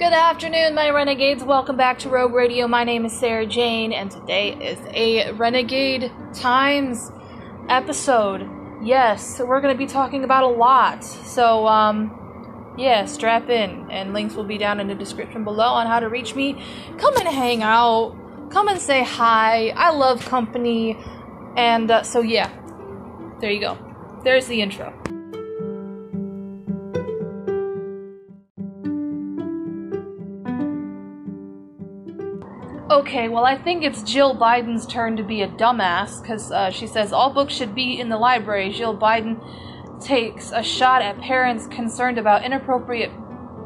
Good afternoon, my renegades. Welcome back to Rogue Radio. My name is Sarah Jane, and today is a Renegade Times episode. Yes, we're going to be talking about a lot. So, um, yeah, strap in, and links will be down in the description below on how to reach me. Come and hang out. Come and say hi. I love company. And uh, so, yeah, there you go. There's the intro. Okay, well, I think it's Jill Biden's turn to be a dumbass because uh, she says all books should be in the library. Jill Biden takes a shot at parents concerned about inappropriate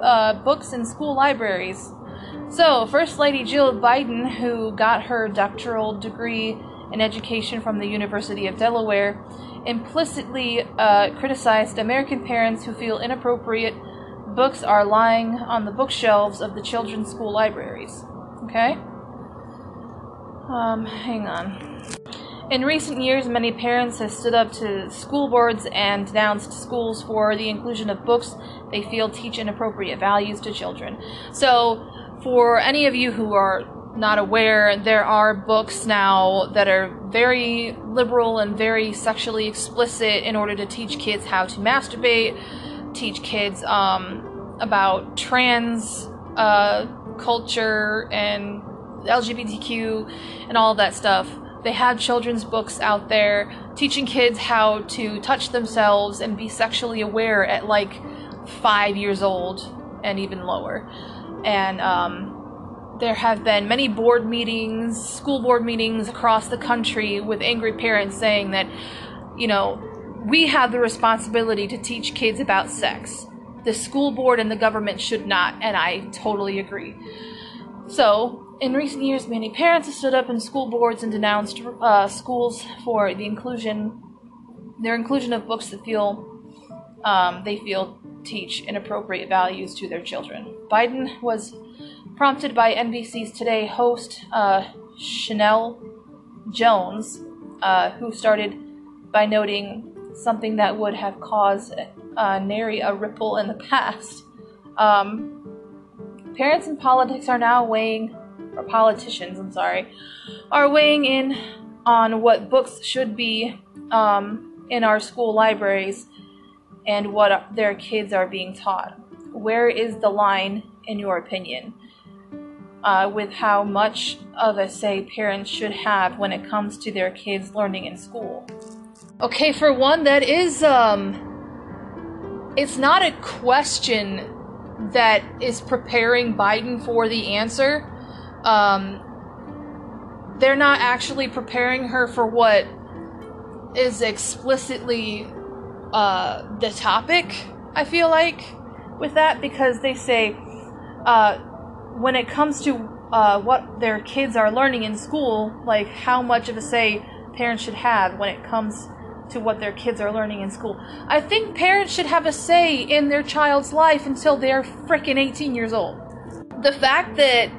uh, books in school libraries. So, First Lady Jill Biden, who got her doctoral degree in education from the University of Delaware, implicitly uh, criticized American parents who feel inappropriate books are lying on the bookshelves of the children's school libraries. Okay? Um, hang on. In recent years, many parents have stood up to school boards and denounced schools for the inclusion of books they feel teach inappropriate values to children. So, for any of you who are not aware, there are books now that are very liberal and very sexually explicit in order to teach kids how to masturbate, teach kids um, about trans uh, culture and LGBTQ and all of that stuff. They have children's books out there teaching kids how to touch themselves and be sexually aware at like five years old and even lower. And um, there have been many board meetings, school board meetings across the country with angry parents saying that, you know, we have the responsibility to teach kids about sex. The school board and the government should not, and I totally agree. So, in recent years, many parents have stood up in school boards and denounced uh, schools for the inclusion, their inclusion of books that feel um, they feel teach inappropriate values to their children. Biden was prompted by NBC's Today host uh, Sheinelle Jones, uh, who started by noting something that would have caused uh, nary a ripple in the past. Um, parents in politics are now weighing or politicians, I'm sorry, are weighing in on what books should be um, in our school libraries and what their kids are being taught. Where is the line, in your opinion, uh, with how much of a say parents should have when it comes to their kids learning in school? Okay, for one, that is, um, it's not a question that is preparing Biden for the answer um, they're not actually preparing her for what is explicitly uh, the topic. I feel like with that because they say uh, when it comes to uh, what their kids are learning in school, like how much of a say parents should have when it comes to what their kids are learning in school. I think parents should have a say in their child's life until they're freaking 18 years old. The fact that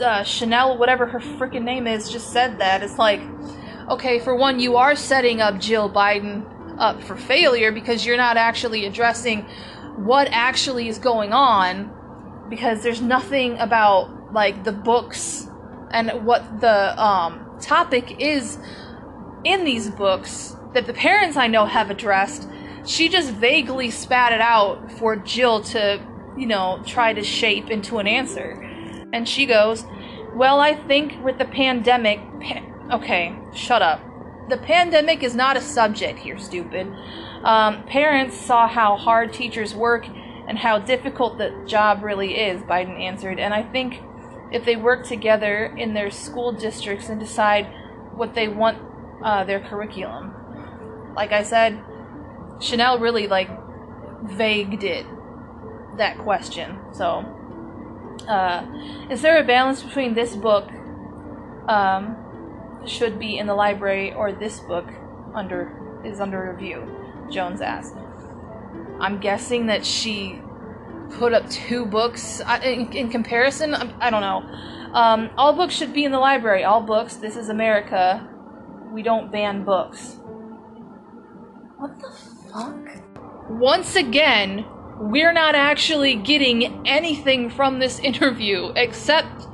uh, Sheinelle, whatever her freaking name is, just said that. It's like, okay, for one, you are setting up Jill Biden up for failure because you're not actually addressing what actually is going on because there's nothing about like the books and what the um, topic is in these books that the parents I know have addressed. She just vaguely spat it out for Jill to, you know, try to shape into an answer. And she goes, Well, I think with the pandemic. Pa- okay, shut up. The pandemic is not a subject here, stupid. Um, parents saw how hard teachers work and how difficult the job really is, Biden answered. And I think if they work together in their school districts and decide what they want uh, their curriculum. Like I said, Chanel really like vagued it that question. So uh, is there a balance between this book um, should be in the library or this book under is under review? Jones asked. I'm guessing that she put up two books in, in comparison. I, I, don't know. Um, all books should be in the library. All books. This is America. We don't ban books. What the fuck? Once again, we're not actually getting anything from this interview except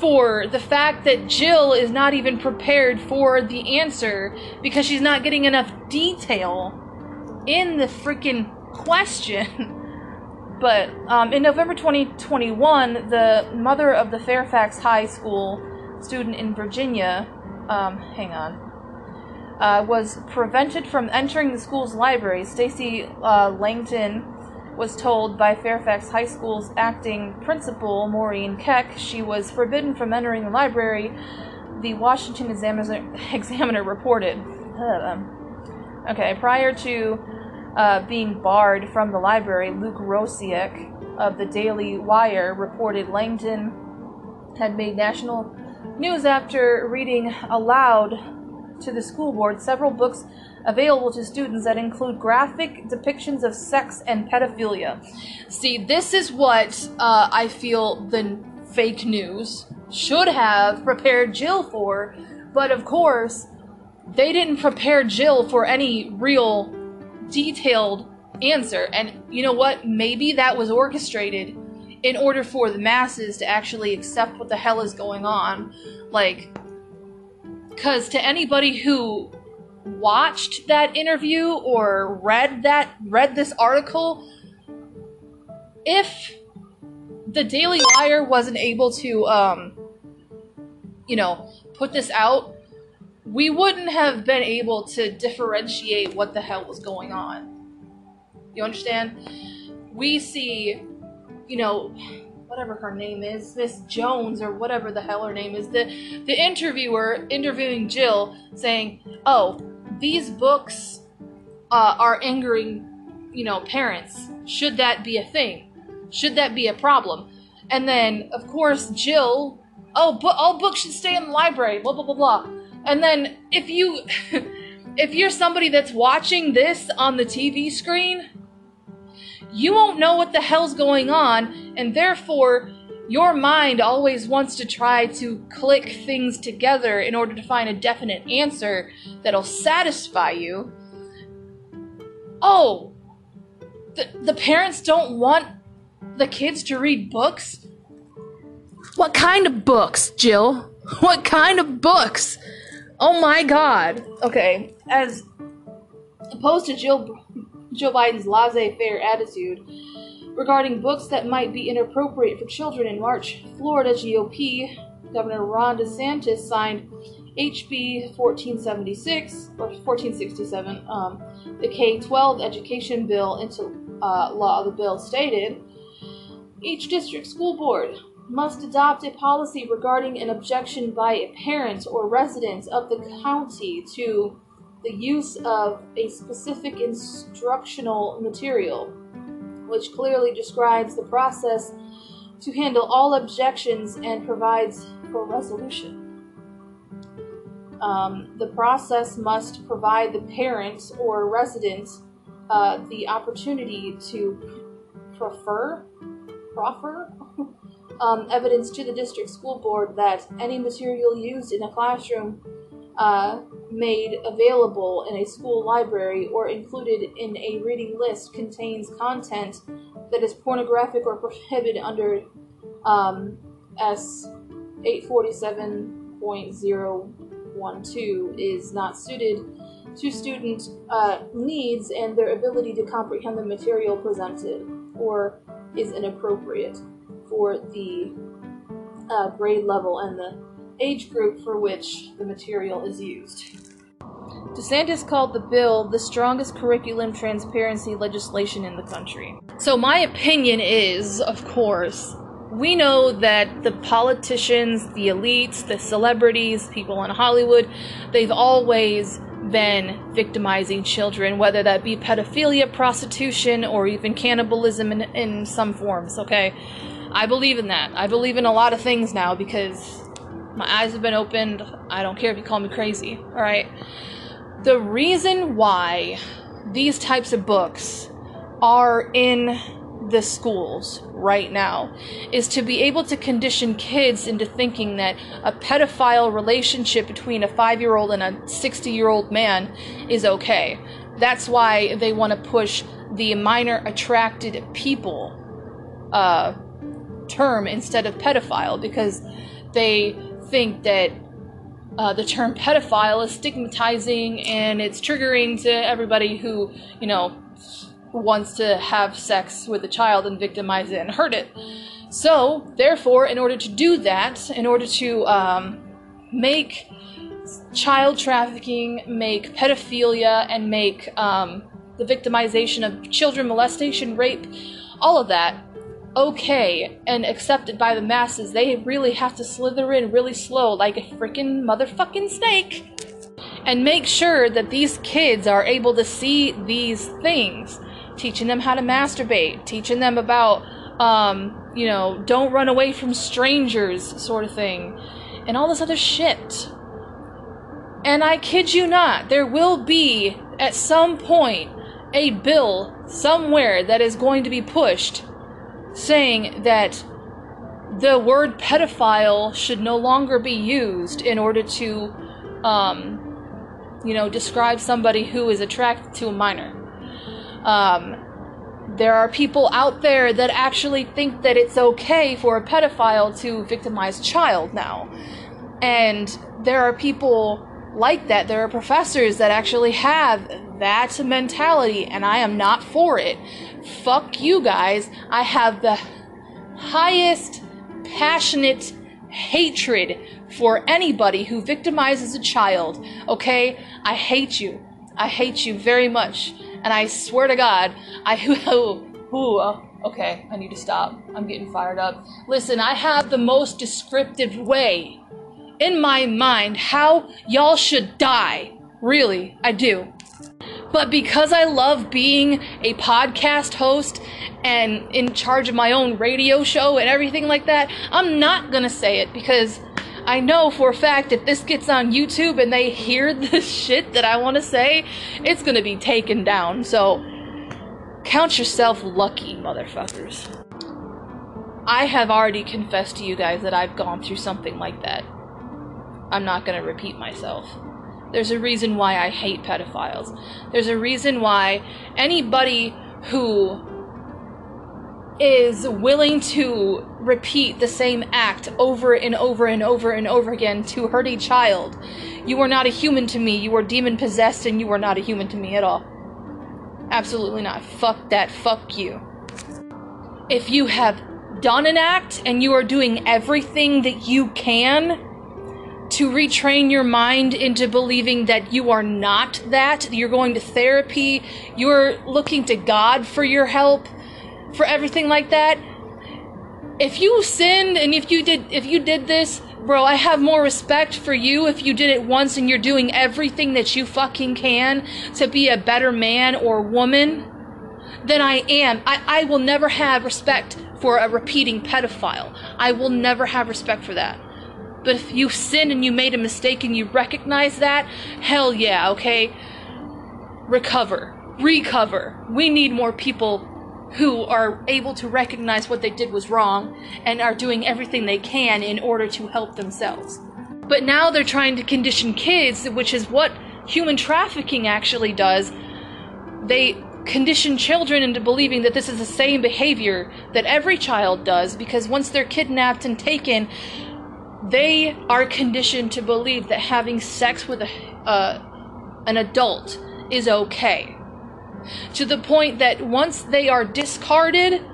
for the fact that Jill is not even prepared for the answer because she's not getting enough detail in the freaking question. But um, in November 2021, the mother of the Fairfax High School student in Virginia, um, hang on, uh, was prevented from entering the school's library. Stacy uh, Langton was told by Fairfax High School's acting principal, Maureen Keck, she was forbidden from entering the library, the Washington Examiner, Examiner reported. Okay, prior to uh, being barred from the library, Luke Rosiak of the Daily Wire reported Langton had made national news after reading aloud to the school board several books available to students that include graphic depictions of sex and pedophilia. See, this is what uh, I feel the fake news should have prepared Jill for, but of course, they didn't prepare Jill for any real detailed answer. And you know what? Maybe that was orchestrated in order for the masses to actually accept what the hell is going on. Like, because to anybody who watched that interview or read that read this article if the daily wire wasn't able to um you know put this out we wouldn't have been able to differentiate what the hell was going on. You understand? We see you know whatever her name is, Miss Jones or whatever the hell her name is, the the interviewer interviewing Jill saying, "Oh, these books uh, are angering, you know, parents. Should that be a thing? Should that be a problem?" And then, of course, Jill, "Oh, but all books should stay in the library." Blah blah blah blah. And then if you if you're somebody that's watching this on the TV screen, you won't know what the hell's going on, and therefore, your mind always wants to try to click things together in order to find a definite answer that'll satisfy you. Oh, the, the parents don't want the kids to read books? What kind of books, Jill? What kind of books? Oh my god. Okay, as opposed to Jill Joe Biden's laissez faire attitude regarding books that might be inappropriate for children in March. Florida GOP Governor Ron DeSantis signed HB 1476 or 1467, um, the K 12 education bill into uh, law. The bill stated each district school board must adopt a policy regarding an objection by a parent or resident of the county to the use of a specific instructional material, which clearly describes the process to handle all objections and provides for resolution. Um, the process must provide the parent or resident uh, the opportunity to prefer, proffer um, evidence to the district school board that any material used in a classroom uh, made available in a school library or included in a reading list contains content that is pornographic or prohibited under um, S 847.012 is not suited to student uh, needs and their ability to comprehend the material presented or is inappropriate for the uh, grade level and the age group for which the material is used. DeSantis called the bill the strongest curriculum transparency legislation in the country. So, my opinion is, of course, we know that the politicians, the elites, the celebrities, people in Hollywood, they've always been victimizing children, whether that be pedophilia, prostitution, or even cannibalism in, in some forms, okay? I believe in that. I believe in a lot of things now because my eyes have been opened. I don't care if you call me crazy, alright? The reason why these types of books are in the schools right now is to be able to condition kids into thinking that a pedophile relationship between a five year old and a 60 year old man is okay. That's why they want to push the minor attracted people uh, term instead of pedophile because they think that uh, the term pedophile is stigmatizing and it's triggering to everybody who, you know, wants to have sex with a child and victimize it and hurt it. So, therefore, in order to do that, in order to um, make child trafficking, make pedophilia, and make um, the victimization of children, molestation, rape, all of that okay and accepted by the masses, they really have to slither in really slow like a freaking motherfucking snake and make sure that these kids are able to see these things. Teaching them how to masturbate, teaching them about, um, you know, don't run away from strangers, sort of thing, and all this other shit. And I kid you not, there will be, at some point, a bill somewhere that is going to be pushed saying that the word pedophile should no longer be used in order to, um, you know, describe somebody who is attracted to a minor. Um, there are people out there that actually think that it's okay for a pedophile to victimize a child now. And there are people like that. There are professors that actually have that mentality, and I am not for it. Fuck you guys. I have the highest passionate hatred for anybody who victimizes a child, okay? I hate you. I hate you very much. And I swear to God, I. Ooh, ooh, okay, I need to stop. I'm getting fired up. Listen, I have the most descriptive way in my mind how y'all should die. Really, I do. But because I love being a podcast host and in charge of my own radio show and everything like that, I'm not gonna say it because I know for a fact if this gets on YouTube and they hear the shit that I wanna say, it's gonna be taken down. So count yourself lucky, motherfuckers. I have already confessed to you guys that I've gone through something like that. I'm not gonna repeat myself. There's a reason why I hate pedophiles. There's a reason why anybody who is willing to repeat the same act over and over and over and over again to hurt a child. You are not a human to me. You are demon possessed and you are not a human to me at all. Absolutely not. Fuck that. Fuck you. If you have done an act and you are doing everything that you can to retrain your mind into believing that you are not that. You're going to therapy. You're looking to God for your help, for everything like that. If you sinned and if you did if you did this, bro, I have more respect for you if you did it once and you're doing everything that you fucking can to be a better man or woman than I am. I, I will never have respect for a repeating pedophile. I will never have respect for that. But if you sin and you made a mistake and you recognize that, hell yeah, okay? Recover. Recover. We need more people who are able to recognize what they did was wrong and are doing everything they can in order to help themselves. But now they're trying to condition kids, which is what human trafficking actually does. They condition children into believing that this is the same behavior that every child does because once they're kidnapped and taken, they are conditioned to believe that having sex with a, uh, an adult is okay. To the point that once they are discarded,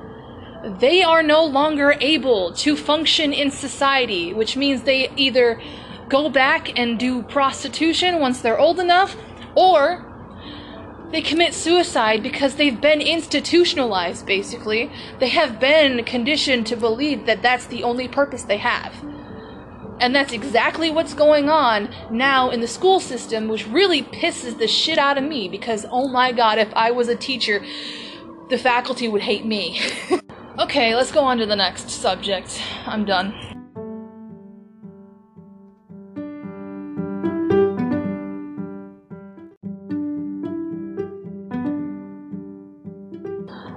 they are no longer able to function in society, which means they either go back and do prostitution once they're old enough, or they commit suicide because they've been institutionalized, basically. They have been conditioned to believe that that's the only purpose they have. And that's exactly what's going on now in the school system, which really pisses the shit out of me because, oh my god, if I was a teacher, the faculty would hate me. okay, let's go on to the next subject. I'm done.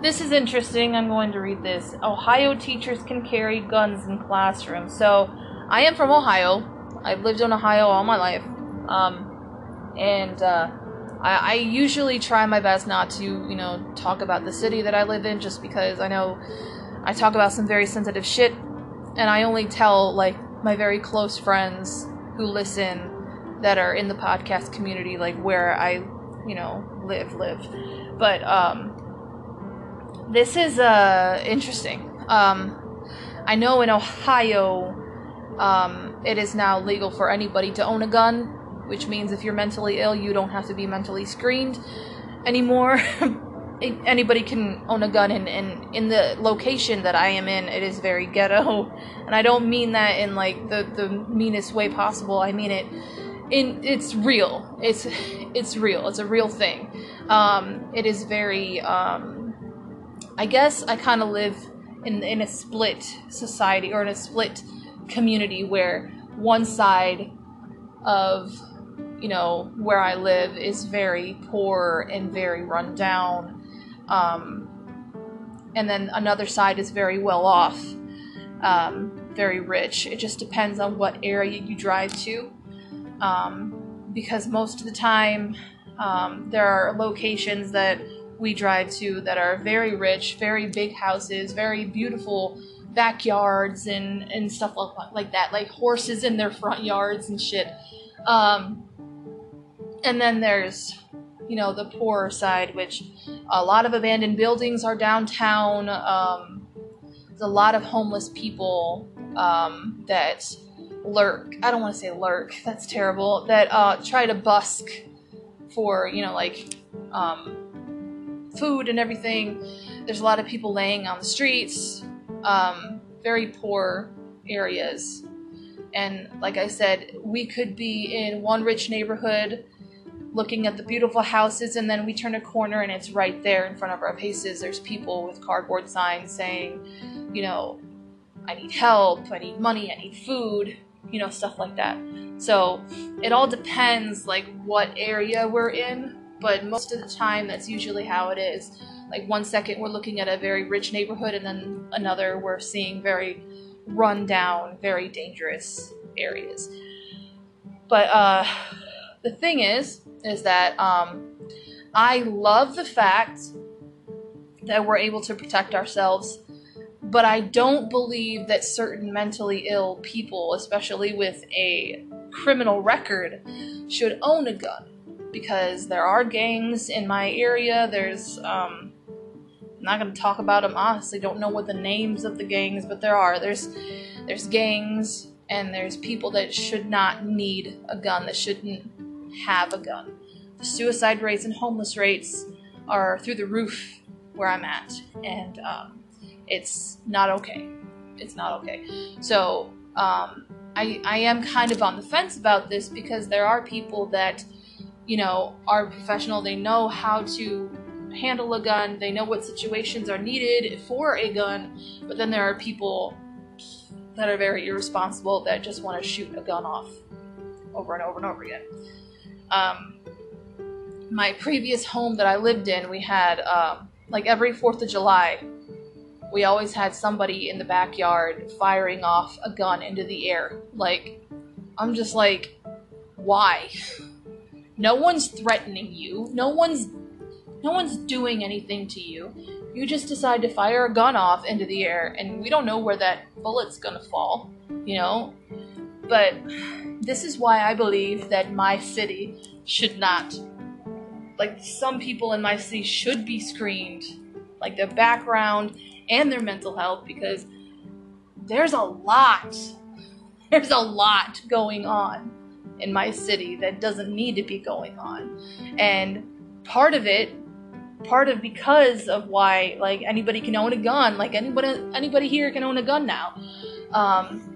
This is interesting. I'm going to read this. Ohio teachers can carry guns in classrooms. So, I am from Ohio. I've lived in Ohio all my life. Um, and uh, I, I usually try my best not to, you know, talk about the city that I live in just because I know I talk about some very sensitive shit and I only tell like my very close friends who listen that are in the podcast community like where I, you know, live live. But um this is uh interesting. Um I know in Ohio um it is now legal for anybody to own a gun which means if you're mentally ill, you don't have to be mentally screened anymore. Anybody can own a gun, and, and in the location that I am in, it is very ghetto. And I don't mean that in like the, the meanest way possible. I mean it in it's real. It's it's real. It's a real thing. Um, it is very. Um, I guess I kind of live in in a split society or in a split community where one side of you know, where I live is very poor and very run down. Um, and then another side is very well off, um, very rich. It just depends on what area you drive to. Um, because most of the time, um, there are locations that we drive to that are very rich, very big houses, very beautiful backyards and, and stuff like, that, like horses in their front yards and shit. Um, and then there's, you know, the poorer side, which a lot of abandoned buildings are downtown. Um, there's a lot of homeless people um, that lurk. I don't want to say lurk. That's terrible. That uh, try to busk for, you know, like um, food and everything. There's a lot of people laying on the streets. Um, very poor areas. And like I said, we could be in one rich neighborhood looking at the beautiful houses, and then we turn a corner and it's right there in front of our faces. There's people with cardboard signs saying, you know, I need help, I need money, I need food, you know, stuff like that. So it all depends, like, what area we're in, but most of the time, that's usually how it is. Like, one second we're looking at a very rich neighborhood, and then another we're seeing very run down, very dangerous areas. But, uh, the thing is, is that um, I love the fact that we're able to protect ourselves, but I don't believe that certain mentally ill people, especially with a criminal record, should own a gun. Because there are gangs in my area. There's, um, not going to talk about them honestly. Don't know what the names of the gangs, but there are. There's, there's gangs, and there's people that should not need a gun. That shouldn't have a gun. The suicide rates and homeless rates are through the roof where I'm at, and um, it's not okay. It's not okay. So um, I, I am kind of on the fence about this because there are people that, you know, are professional. They know how to handle a gun. They know what situations are needed for a gun. But then there are people that are very irresponsible that just want to shoot a gun off over and over and over again. Um, my previous home that I lived in, we had um, like every Fourth of July, we always had somebody in the backyard firing off a gun into the air. Like, I'm just like, why? No one's threatening you. No one's no one's doing anything to you. You just decide to fire a gun off into the air and we don't know where that bullet's to fall, you know? But this is why I believe that my city should not like some people in my city should be screened like their background and their mental health because there's a lot there's a lot going on in my city that doesn't need to be going on and part of it part of because of why like anybody can own a gun. Like anybody anybody here can own a gun now. Um,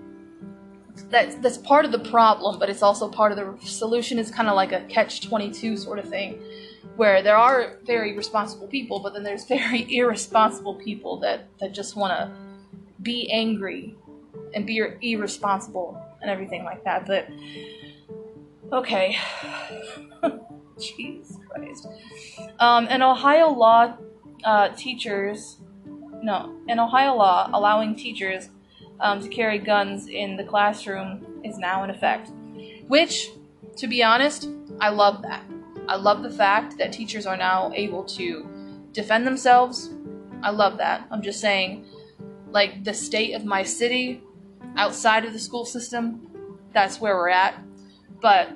that's that's part of the problem but it's also part of the solution is kind of like a catch 22 sort of thing where there are very responsible people, but then there's very irresponsible people that, that just want to be angry and be irresponsible and everything like that. But okay, Jesus Christ. Um, an Ohio law uh, teachers, no, an Ohio law allowing teachers um, to carry guns in the classroom is now in effect. Which, to be honest, I love that. I love the fact that teachers are now able to defend themselves. I love that. I'm just saying, like, the state of my city outside of the school system, that's where we're at. But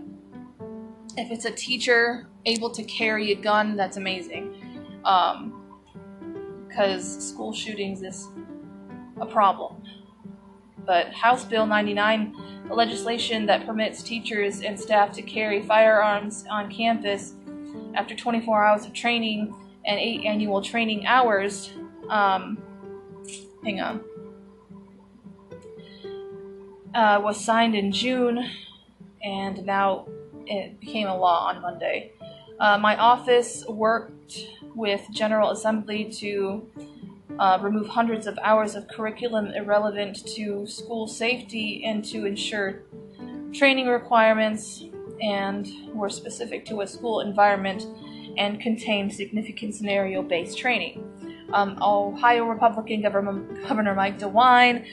if it's a teacher able to carry a gun, that's amazing. Because um, school shootings is a problem. But House Bill 99, the legislation that permits teachers and staff to carry firearms on campus after 24 hours of training and eight annual training hours. Um, hang on. Uh, was signed in June, and now it became a law on Monday. Uh, my office worked with General Assembly to uh, remove hundreds of hours of curriculum irrelevant to school safety and to ensure training requirements and were specific to a school environment and contained significant scenario based training. Um, Ohio Republican Governor, Governor Mike DeWine.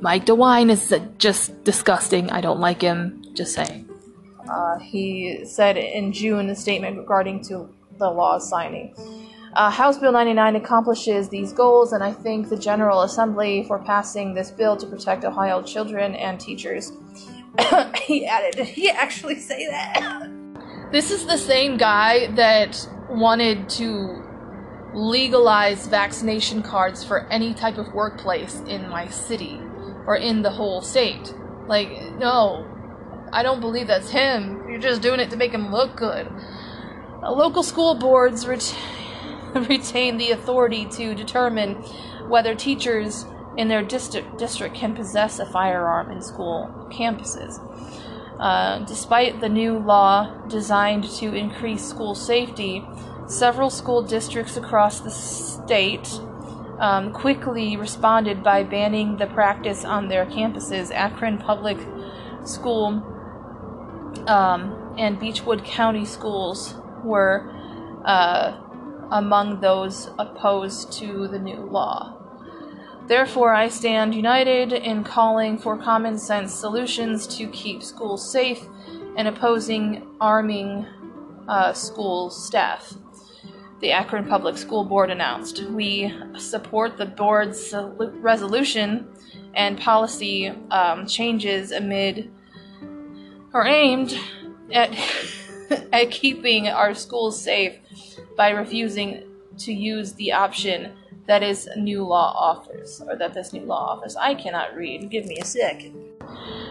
Mike DeWine is just disgusting. I don't like him. Just saying. Uh, he said in June a statement regarding to the law signing. Uh, House Bill 99 accomplishes these goals, and I thank the General Assembly for passing this bill to protect Ohio children and teachers. he added, did he actually say that? This is the same guy that wanted to legalize vaccination cards for any type of workplace in my city or in the whole state. Like, no, I don't believe that's him. You're just doing it to make him look good. Uh, local school boards ret- retain the authority to determine whether teachers in their district, district can possess a firearm in school campuses. Uh, despite the new law designed to increase school safety, several school districts across the state um, quickly responded by banning the practice on their campuses. Akron Public School um, and Beachwood County Schools were uh, among those opposed to the new law. Therefore, I stand united in calling for common sense solutions to keep schools safe and opposing arming uh, school staff. The Akron Public School Board announced. We support the board's resolution and policy um, changes amid or aimed at at keeping our schools safe by refusing to use the option that is new law offers, or that this new law offers. I cannot read. Give me a second.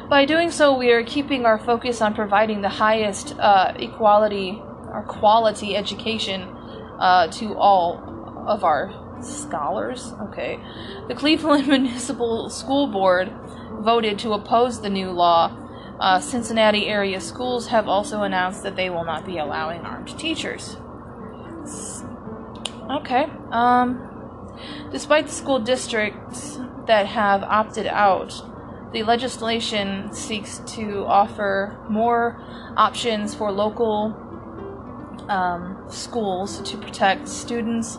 By doing so, we are keeping our focus on providing the highest uh, equality or quality education uh, to all of our scholars. Okay. The Cleveland Municipal School Board voted to oppose the new law uh, Cincinnati area schools have also announced that they will not be allowing armed teachers. Okay. Um, despite the school districts that have opted out, the legislation seeks to offer more options for local um, schools to protect students,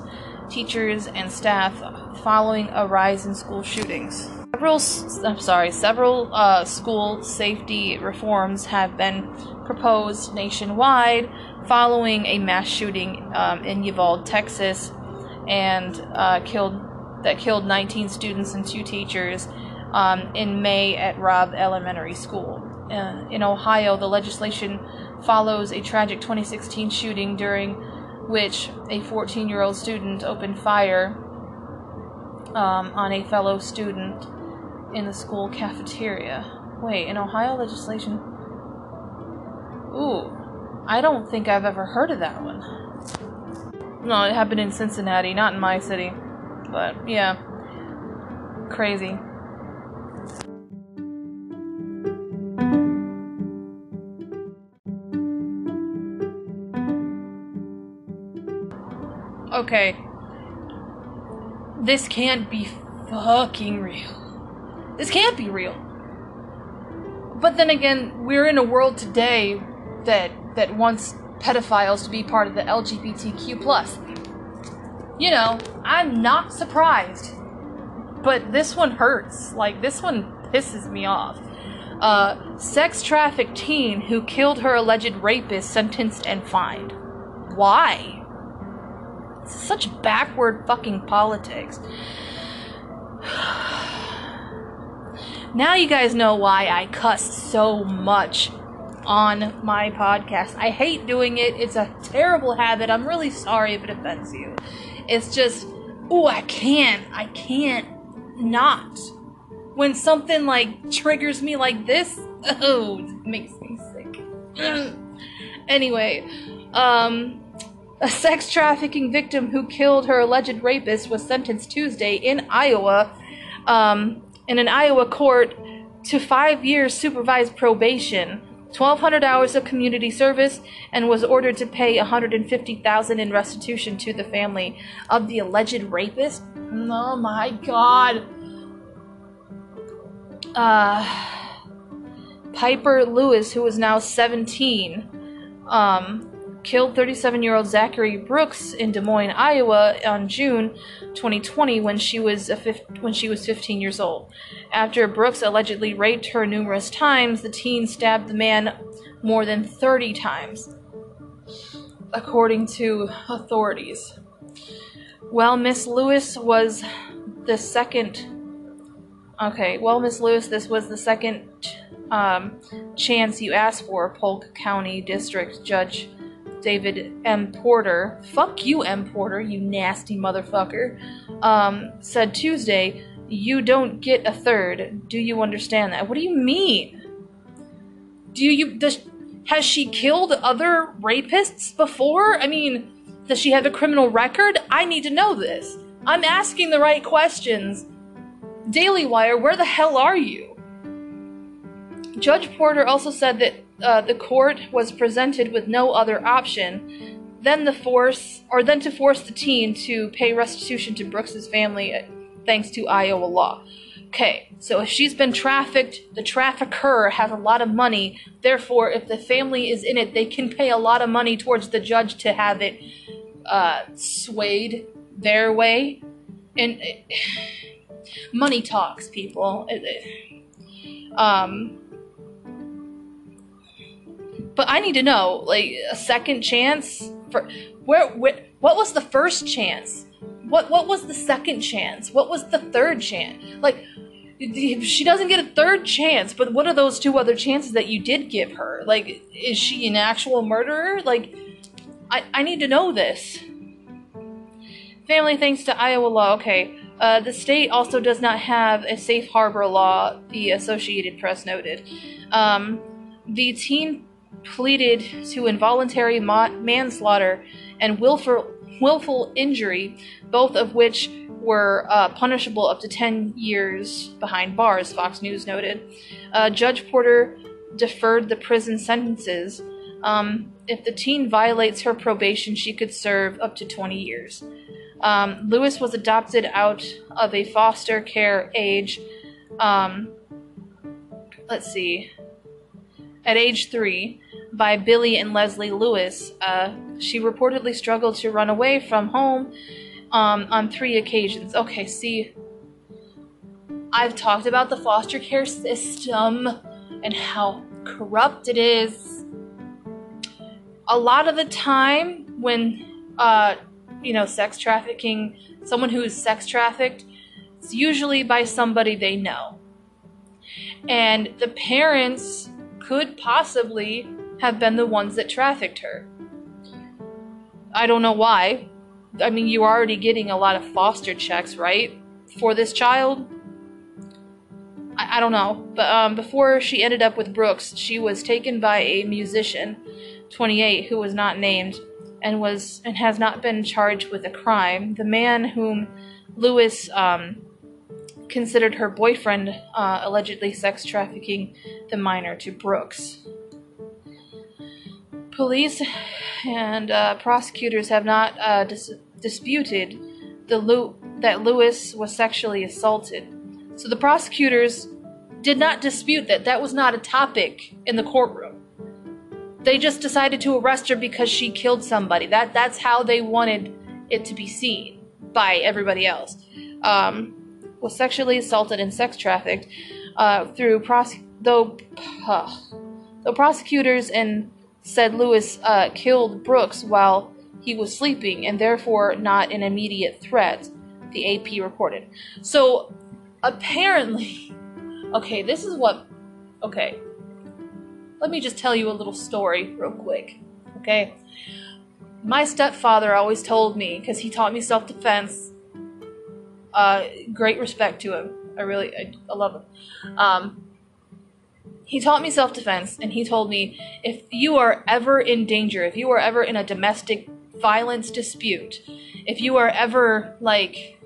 teachers, and staff following a rise in school shootings. Several, I'm sorry, several uh, school safety reforms have been proposed nationwide following a mass shooting um, in Uvalde, Texas, and uh, killed that killed 19 students and two teachers um, in May at Robb Elementary School. Uh, in Ohio, the legislation follows a tragic 2016 shooting during which a 14 year old student opened fire um, on a fellow student in the school cafeteria. Wait, in Ohio legislation. Ooh, I don't think I've ever heard of that one. No, it happened in Cincinnati, not in my city. But yeah, crazy. Okay. This can't be fucking real. This can't be real. But then again, we're in a world today that that wants pedophiles to be part of the LGBTQ plus. You know, I'm not surprised. But this one hurts. Like this one pisses me off. Uh, sex trafficked teen who killed her alleged rapist sentenced and fined. Why? Such backward fucking politics. Now you guys know why I cuss so much on my podcast. I hate doing it. It's a terrible habit. I'm really sorry if it offends you. It's just, oh, I can't. I can't not. When something like triggers me like this, oh, it makes me sick. anyway, um, a sex trafficking victim who killed her alleged rapist was sentenced Tuesday in Iowa, um, in an Iowa court, to five years supervised probation, 1,200 hours of community service, and was ordered to pay 150,000 in restitution to the family of the alleged rapist. Oh my God. Uh, Pieper Lewis, who is now 17, um, killed 37 year old Zachary Brooks in Des Moines, Iowa on June 2020 when she was when she was 15 years old. After Brooks allegedly raped her numerous times, the teen stabbed the man more than 30 times, according to authorities. Well, Miss Lewis was the second. Okay, well, Miss Lewis, this was the second um, chance you asked for, Polk County District Judge David M. Porter, fuck you, M. Porter, you nasty motherfucker, um, said Tuesday, you don't get a third. Do you understand that? What do you mean? Do you, does, has she killed other rapists before? I mean, does she have a criminal record? I need to know this. I'm asking the right questions. Daily Wire, where the hell are you? Judge Porter also said that uh, the court was presented with no other option than the force or then to force the teen to pay restitution to Brooks's family uh, thanks to Iowa law. Okay, so if she's been trafficked, the trafficker has a lot of money. Therefore, if the family is in it, they can pay a lot of money towards the judge to have it uh, swayed their way. And uh, money talks, people. Um, but I need to know, like, a second chance for where, where what was the first chance? What what was the second chance? What was the third chance? Like she doesn't get a third chance, but what are those two other chances that you did give her? Like is she an actual murderer? Like I I need to know this. Family thanks to Iowa law. Okay. Uh, the state also does not have a safe harbor law, the Associated Press noted. Um, the teen pleaded to involuntary ma- manslaughter and willful, willful injury, both of which were uh, punishable up to 10 years behind bars, Fox News noted. Uh, Judge Porter deferred the prison sentences. Um, if the teen violates her probation, she could serve up to 20 years. Um, Lewis was adopted out of a foster care age. Um, let's see. At age three, by Billy and Leslie Lewis. Uh, she reportedly struggled to run away from home um, on three occasions. Okay, see, I've talked about the foster care system and how corrupt it is. A lot of the time, when, uh, you know, sex trafficking, someone who is sex trafficked, it's usually by somebody they know. And the parents could possibly have been the ones that trafficked her. I don't know why. I mean, you're already getting a lot of foster checks, right? For this child? I, I don't know. But um, before she ended up with Brooks, she was taken by a musician, 28, who was not named and was and has not been charged with a crime. The man whom Lewis um, considered her boyfriend uh, allegedly sex trafficking the minor to Brooks. Police and uh, prosecutors have not uh, dis- disputed the Lu- that Lewis was sexually assaulted. So the prosecutors did not dispute that. That was not a topic in the courtroom. They just decided to arrest her because she killed somebody. That that's how they wanted it to be seen by everybody else. Um, was sexually assaulted and sex trafficked uh, through pros- though, uh, though prosecutors and said Lewis uh, killed Brooks while he was sleeping and therefore not an immediate threat, the AP reported. So apparently, okay, this is what. Okay, let me just tell you a little story real quick. Okay, my stepfather always told me because he taught me self defense. Uh, great respect to him. I really, I, I love him. Um, he taught me self defense, and he told me if you are ever in danger, if you are ever in a domestic violence dispute, if you are ever like,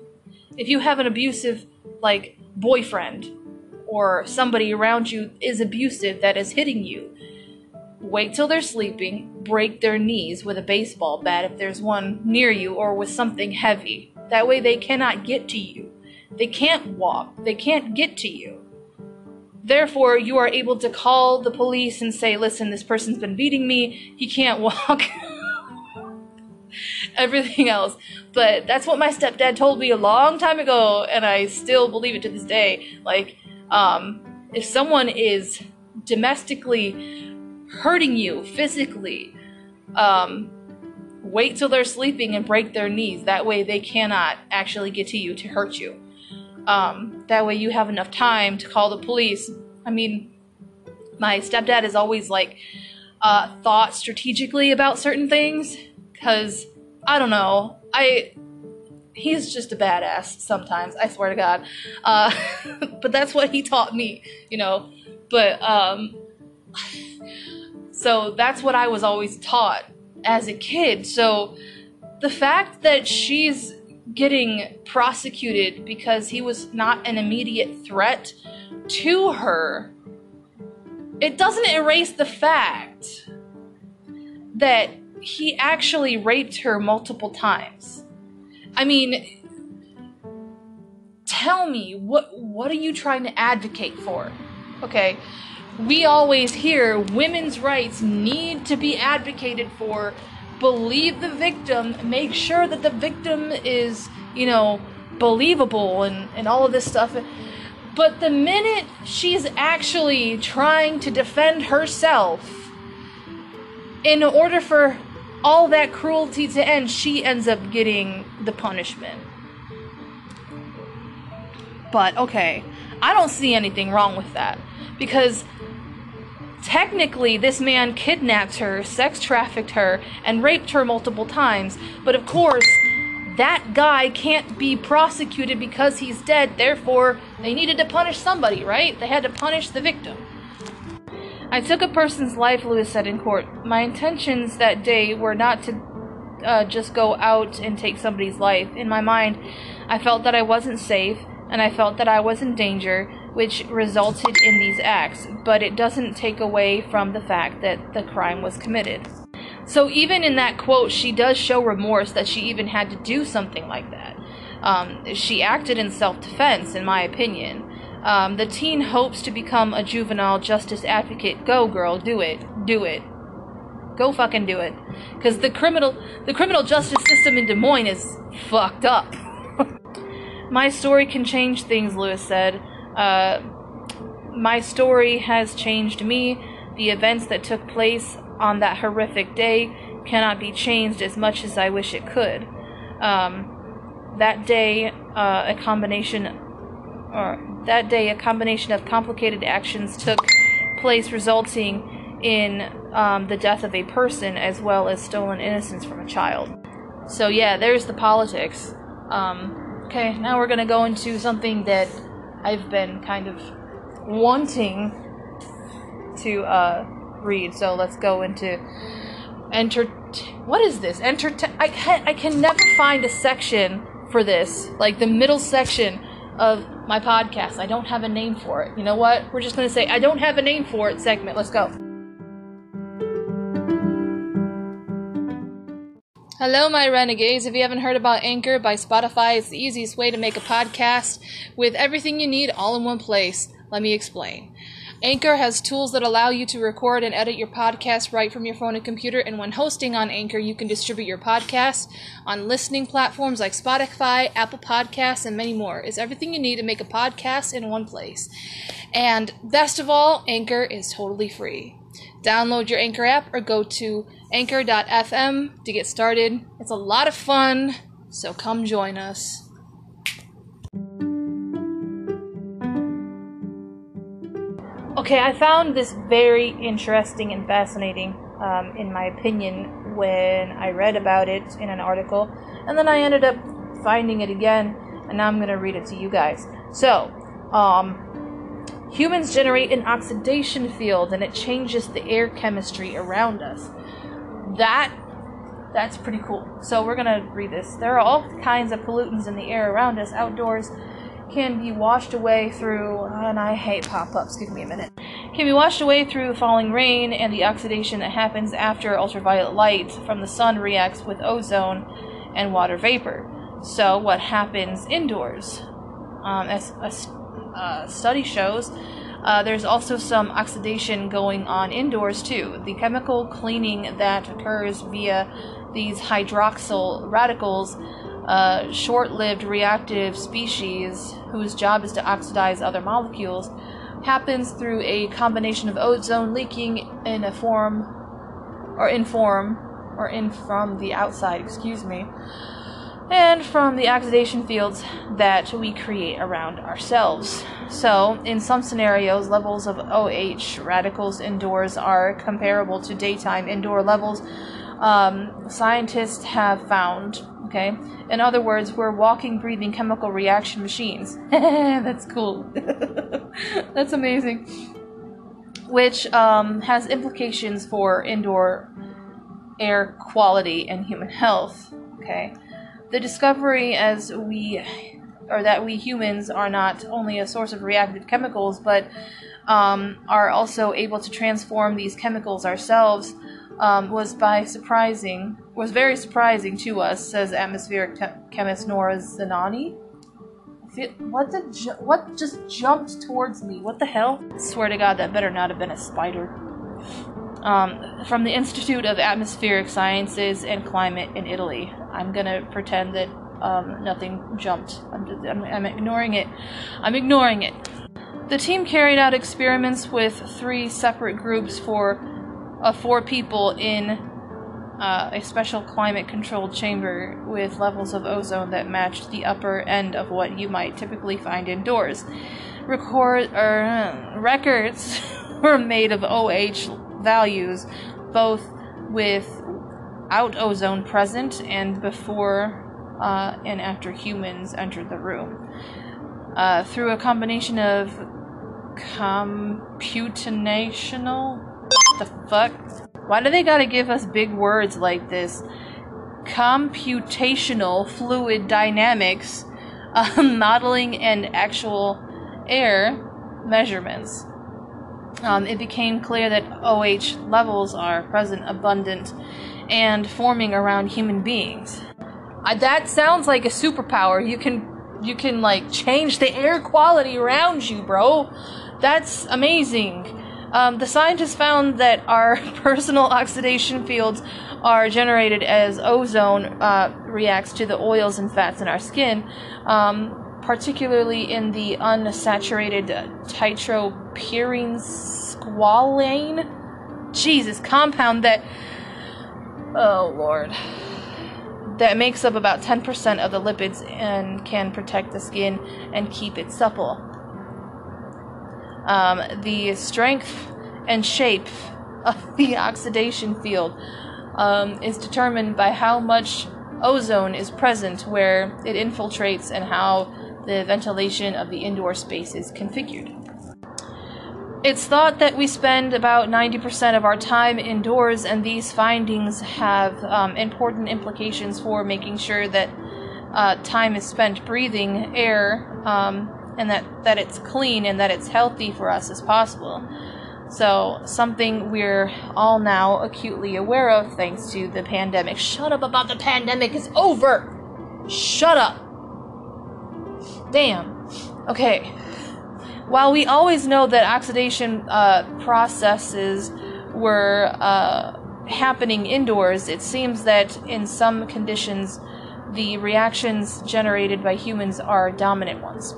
if you have an abusive like boyfriend or somebody around you is abusive that is hitting you, wait till they're sleeping, break their knees with a baseball bat if there's one near you or with something heavy. That way they cannot get to you. They can't walk, they can't get to you. Therefore, you are able to call the police and say, listen, this person's been beating me, he can't walk. Everything else. But that's what my stepdad told me a long time ago, and I still believe it to this day. Like, um, if someone is domestically hurting you physically, um, wait till they're sleeping and break their knees. That way, they cannot actually get to you to hurt you. Um, that way, you have enough time to call the police. I mean, my stepdad has always like uh, thought strategically about certain things because I don't know. I he's just a badass sometimes. I swear to God. Uh, but that's what he taught me, you know. But um, so that's what I was always taught as a kid. So the fact that she's getting prosecuted because he was not an immediate threat to her, it doesn't erase the fact that he actually raped her multiple times. I mean, tell me what what are you trying to advocate for? Okay. We always hear women's rights need to be advocated for believe the victim, make sure that the victim is, you know, believable and, and all of this stuff. But the minute she's actually trying to defend herself, in order for all that cruelty to end, she ends up getting the punishment. But okay, I don't see anything wrong with that. Because technically this man kidnapped her, sex trafficked her, and raped her multiple times. But of course, that guy can't be prosecuted because he's dead, therefore, they needed to punish somebody, right? They had to punish the victim. I took a person's life, Lewis said in court. My intentions that day were not to uh, just go out and take somebody's life. In my mind, I felt that I wasn't safe, and I felt that I was in danger, which resulted in these acts, but it doesn't take away from the fact that the crime was committed. So even in that quote, she does show remorse that she even had to do something like that. Um, she acted in self defense, in my opinion. Um, the teen hopes to become a juvenile justice advocate. Go, girl, do it, do it, go fucking do it, because the criminal the criminal justice system in Des Moines is fucked up. My story can change things, Lewis said. Uh, my story has changed me. The events that took place on that horrific day cannot be changed as much as I wish it could. Um, that day, uh, a combination, or that day, a combination of complicated actions took place, resulting in um, the death of a person as well as stolen innocence from a child. So yeah, there's the politics. Um, okay, now we're gonna go into something that I've been kind of wanting to uh, read. So let's go into enter. What is this? Enter. I can I can never find a section for this, like the middle section of my podcast. I don't have a name for it. You know what? We're just gonna say I don't have a name for it. Segment. Let's go. Hello, my renegades. If you haven't heard about Anchor by Spotify, it's the easiest way to make a podcast with everything you need all in one place. Let me explain. Anchor has tools that allow you to record and edit your podcast right from your phone and computer. And when hosting on Anchor, you can distribute your podcast on listening platforms like Spotify, Apple Podcasts, and many more. It's everything you need to make a podcast in one place. And best of all, Anchor is totally free. Download your Anchor app or go to anchor.fm to get started. It's a lot of fun, so come join us. Okay, I found this very interesting and fascinating, um, in my opinion, when I read about it in an article, and then I ended up finding it again, and now I'm going to read it to you guys. So, um, humans generate an oxidation field, and it changes the air chemistry around us. That that's pretty cool. So we're gonna read this. There are all kinds of pollutants in the air around us outdoors can be washed away through, and I hate pop ups, give me a minute, can be washed away through falling rain and the oxidation that happens after ultraviolet light from the sun reacts with ozone and water vapor. So, what happens indoors? Um, as a uh, study shows, uh, there's also some oxidation going on indoors too. The chemical cleaning that occurs via these hydroxyl radicals a short lived reactive species whose job is to oxidize other molecules happens through a combination of ozone leaking in a form or in form or in from the outside, excuse me, and from the oxidation fields that we create around ourselves. So, in some scenarios, levels of OH radicals indoors are comparable to daytime indoor levels. Um, scientists have found Okay? In other words, we're walking, breathing chemical reaction machines. That's cool. That's amazing. Which um, has implications for indoor air quality and human health. Okay? The discovery as we or that we humans are not only a source of reactive chemicals, but um, are also able to transform these chemicals ourselves um, was by surprising was very surprising to us, says atmospheric chemist Nora Zannoni. What the ju- what just jumped towards me? What the hell? I swear to God, that better not have been a spider. Um, from the Institute of Atmospheric Sciences and Climate in Italy. I'm gonna pretend that um, nothing jumped. I'm, just, I'm, I'm ignoring it. I'm ignoring it. The team carried out experiments with three separate groups for of four people in uh, a special climate controlled chamber with levels of ozone that matched the upper end of what you might typically find indoors. Record or uh, records were made of OH values, both without ozone present and before uh, and after humans entered the room. Uh, through a combination of computational the fuck? Why do they gotta give us big words like this? Computational fluid dynamics, um, modeling, and actual air measurements. Um, it became clear that OH levels are present, abundant, and forming around human beings. Uh, that sounds like a superpower. You can you can like change the air quality around you, bro. That's amazing. Um, the scientists found that our personal oxidation fields are generated as ozone uh, reacts to the oils and fats in our skin, um, particularly in the unsaturated uh, triterpene squalene. Jesus, compound that. Oh, Lord. That makes up about 10% of the lipids and can protect the skin and keep it supple. Um, the strength and shape of the oxidation field um, is determined by how much ozone is present where it infiltrates and how the ventilation of the indoor space is configured. It's thought that we spend about 90% of our time indoors, and these findings have um, important implications for making sure that uh, time is spent breathing air um, and that, that it's clean and that it's healthy for us as possible. So, something we're all now acutely aware of thanks to the pandemic. Shut up about the pandemic, it's over! Shut up! Damn. Okay. While we always know that oxidation uh, processes were uh, happening indoors, it seems that in some conditions the reactions generated by humans are dominant ones.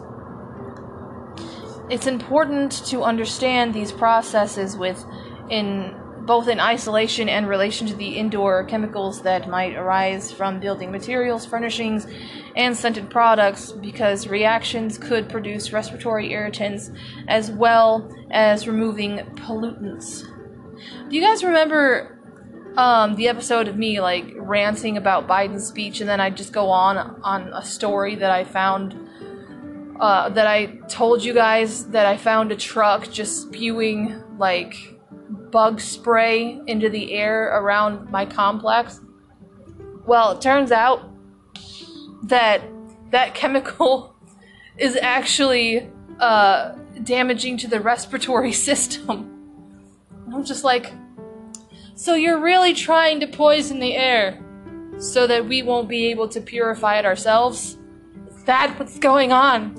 It's important to understand these processes with in both in isolation and relation to the indoor chemicals that might arise from building materials, furnishings, and scented products because reactions could produce respiratory irritants as well as removing pollutants. Do you guys remember um, the episode of me like ranting about Biden's speech, and then I just go on on a story that I found uh, that I told you guys that I found a truck just spewing like bug spray into the air around my complex. Well, it turns out that that chemical is actually uh, damaging to the respiratory system. I'm just like, so you're really trying to poison the air so that we won't be able to purify it ourselves? Is that what's going on?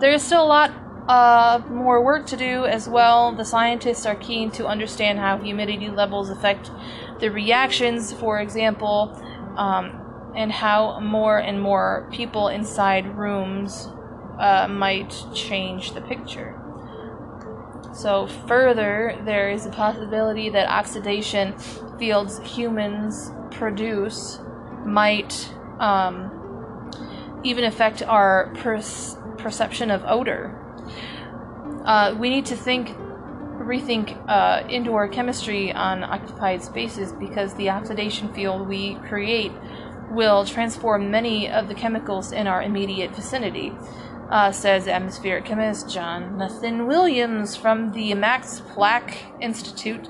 There's still a lot uh, more work to do as well. The scientists are keen to understand how humidity levels affect the reactions, for example, um, and how more and more people inside rooms uh, might change the picture. So, further, there is a possibility that oxidation fields humans produce might um, even affect our per- perception of odor. Uh, we need to think, rethink uh, indoor chemistry on occupied spaces because the oxidation field we create will transform many of the chemicals in our immediate vicinity uh, says atmospheric chemist Jonathan Williams from the Max Planck Institute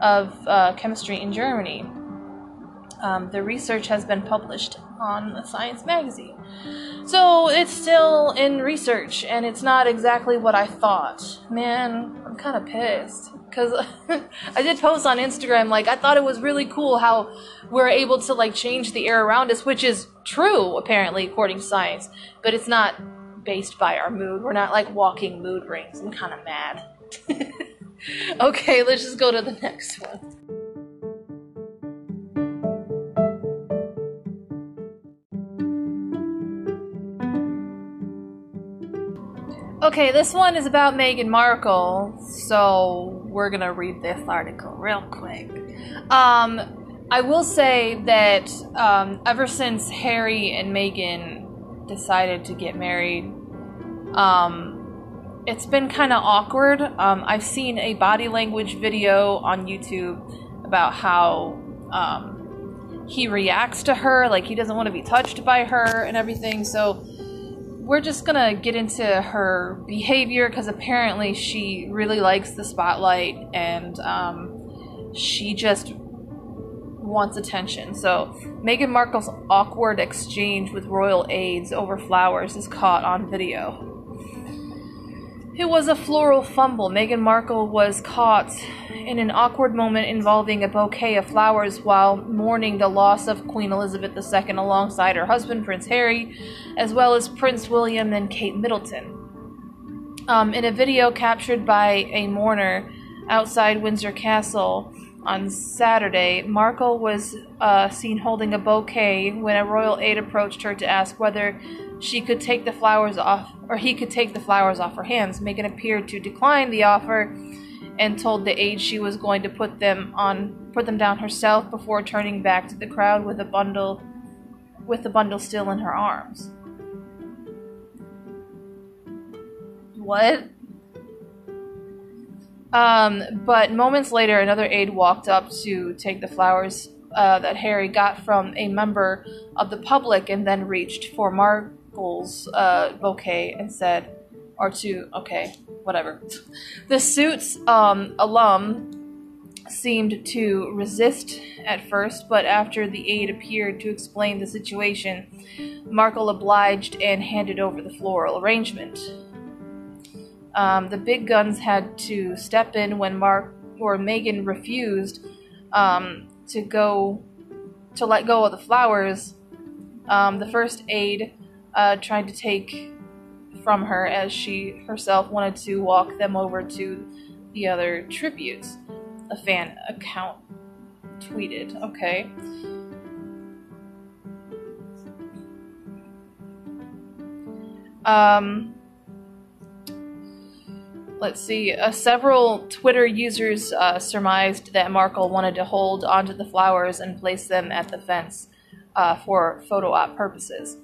of uh, Chemistry in Germany. Um, the research has been published on Science magazine. So it's still in research, and it's not exactly what I thought. Man, I'm kind of pissed. Because I did post on Instagram, like, I thought it was really cool how we're able to, like, change the air around us, which is true, apparently, according to science. But it's not based by our mood. We're not like walking mood rings. I'm kind of mad. okay, let's just go to the next one. Okay, this one is about Meghan Markle, so we're gonna read this article real quick. Um, I will say that um, ever since Harry and Meghan decided to get married, um, it's been kind of awkward. Um, I've seen a body language video on YouTube about how um, he reacts to her, like he doesn't want to be touched by her and everything. So we're just gonna get into her behavior because apparently she really likes the spotlight and um, she just wants attention. So Meghan Markle's awkward exchange with royal aides over flowers is caught on video. It was a floral fumble. Meghan Markle was caught in an awkward moment involving a bouquet of flowers while mourning the loss of Queen Elizabeth II alongside her husband, Prince Harry, as well as Prince William and Kate Middleton. Um, in a video captured by a mourner outside Windsor Castle on Saturday, Markle was uh, seen holding a bouquet when a royal aide approached her to ask whether she could take the flowers off, or he could take the flowers off her hands. Meghan appeared to decline the offer and told the aide she was going to put them on, put them down herself before turning back to the crowd with a bundle, with the bundle still in her arms. What? Um, but moments later, another aide walked up to take the flowers uh, that Harry got from a member of the public and then reached for Mar- uh, bouquet and said, or to, okay, whatever. The suit's um, alum seemed to resist at first, but after the aide appeared to explain the situation, Markle obliged and handed over the floral arrangement. Um, the big guns had to step in when Mark or Megan refused um, to go to let go of the flowers. Um, the first aide uh, tried to take from her as she herself wanted to walk them over to the other tributes. A fan account tweeted. Okay. Um, let's see. Uh, several Twitter users uh, surmised that Markle wanted to hold onto the flowers and place them at the fence uh, for photo op purposes.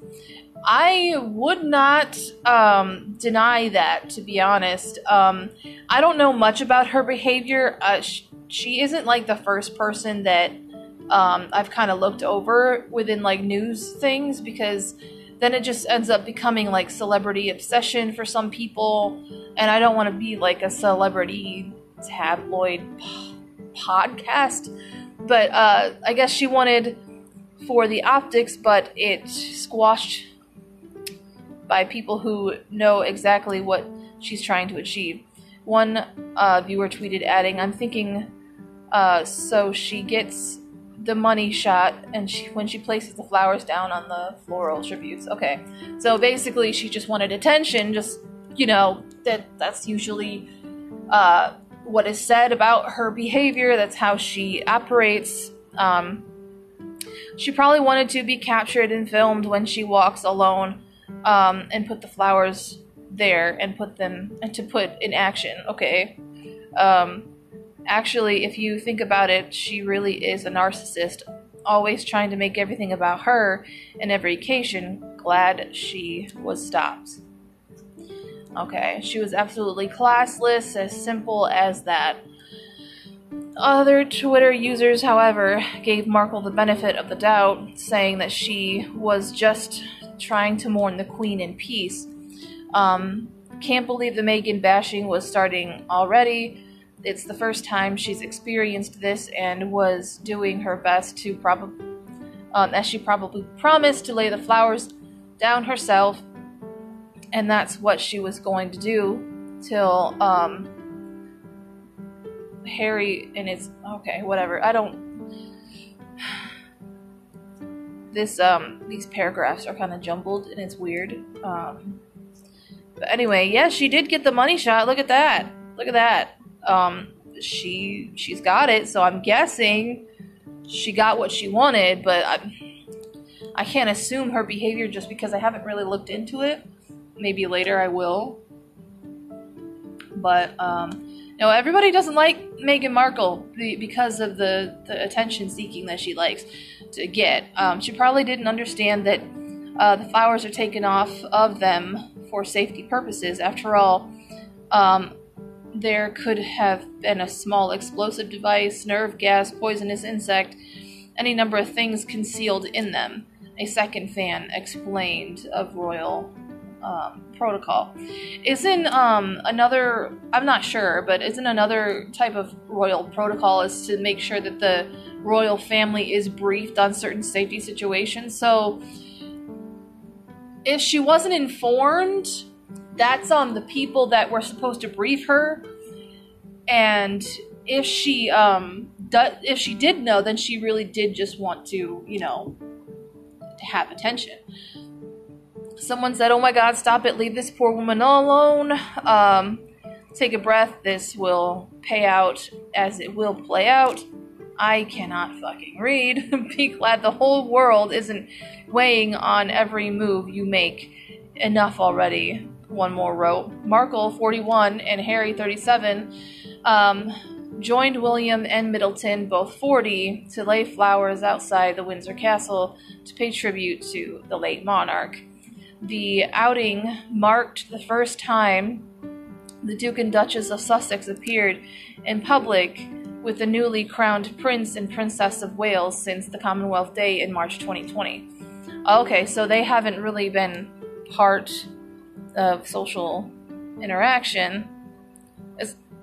I would not um, deny that, to be honest. Um, I don't know much about her behavior. Uh, sh- she isn't like the first person that um, I've kind of looked over within like news things because then it just ends up becoming like celebrity obsession for some people, and I don't want to be like a celebrity tabloid podcast. But uh, I guess she wanted for the optics, but it squashed by people who know exactly what she's trying to achieve. One uh, viewer tweeted, adding, "I'm thinking, uh, so she gets the money shot, and she when she places the flowers down on the floral tributes. Okay, so basically, she just wanted attention. Just you know that that's usually uh, what is said about her behavior. That's how she operates." Um, she probably wanted to be captured and filmed when she walks alone um, and put the flowers there and put them and to put in action. Okay. Um, actually, if you think about it, she really is a narcissist, always trying to make everything about her in every occasion. Glad she was stopped. Okay, she was absolutely classless, as simple as that. Other Twitter users, however, gave Markle the benefit of the doubt, saying that she was just trying to mourn the Queen in peace. Um, can't believe the Meghan bashing was starting already. It's the first time she's experienced this and was doing her best to probably, um, as she probably promised, to lay the flowers down herself, and that's what she was going to do till um, Harry and his okay, whatever. I don't. This um these paragraphs are kind of jumbled and it's weird. Um, but anyway, yeah, she did get the money shot. Look at that. Look at that. Um, she she's got it. So I'm guessing she got what she wanted, but I I can't assume her behavior just because I haven't really looked into it. Maybe later I will. But um no, everybody doesn't like Meghan Markle because of the, the attention seeking that she likes to get. Um, she probably didn't understand that uh, the flowers are taken off of them for safety purposes. After all, um, there could have been a small explosive device, nerve gas, poisonous insect, any number of things concealed in them. A second fan explained of royal um, protocol. Isn't um, another, I'm not sure, but isn't another type of royal protocol is to make sure that the royal family is briefed on certain safety situations? So if she wasn't informed, that's on the people that were supposed to brief her. And if she um if she did know, then she really did just want to, you know, have attention someone said, "Oh my God, stop it! Leave this poor woman alone." Um, take a breath. This will pay out as it will play out. I cannot fucking read. Be glad the whole world isn't weighing on every move you make. Enough already. One more row. Markle, 41, and Harry, 37, um, joined William and Middleton, both 40, to lay flowers outside the Windsor Castle to pay tribute to the late monarch the outing marked the first time the Duke and Duchess of Sussex appeared in public with the newly crowned Prince and Princess of Wales since the Commonwealth Day in March 2020. Okay, so they haven't really been part of social interaction.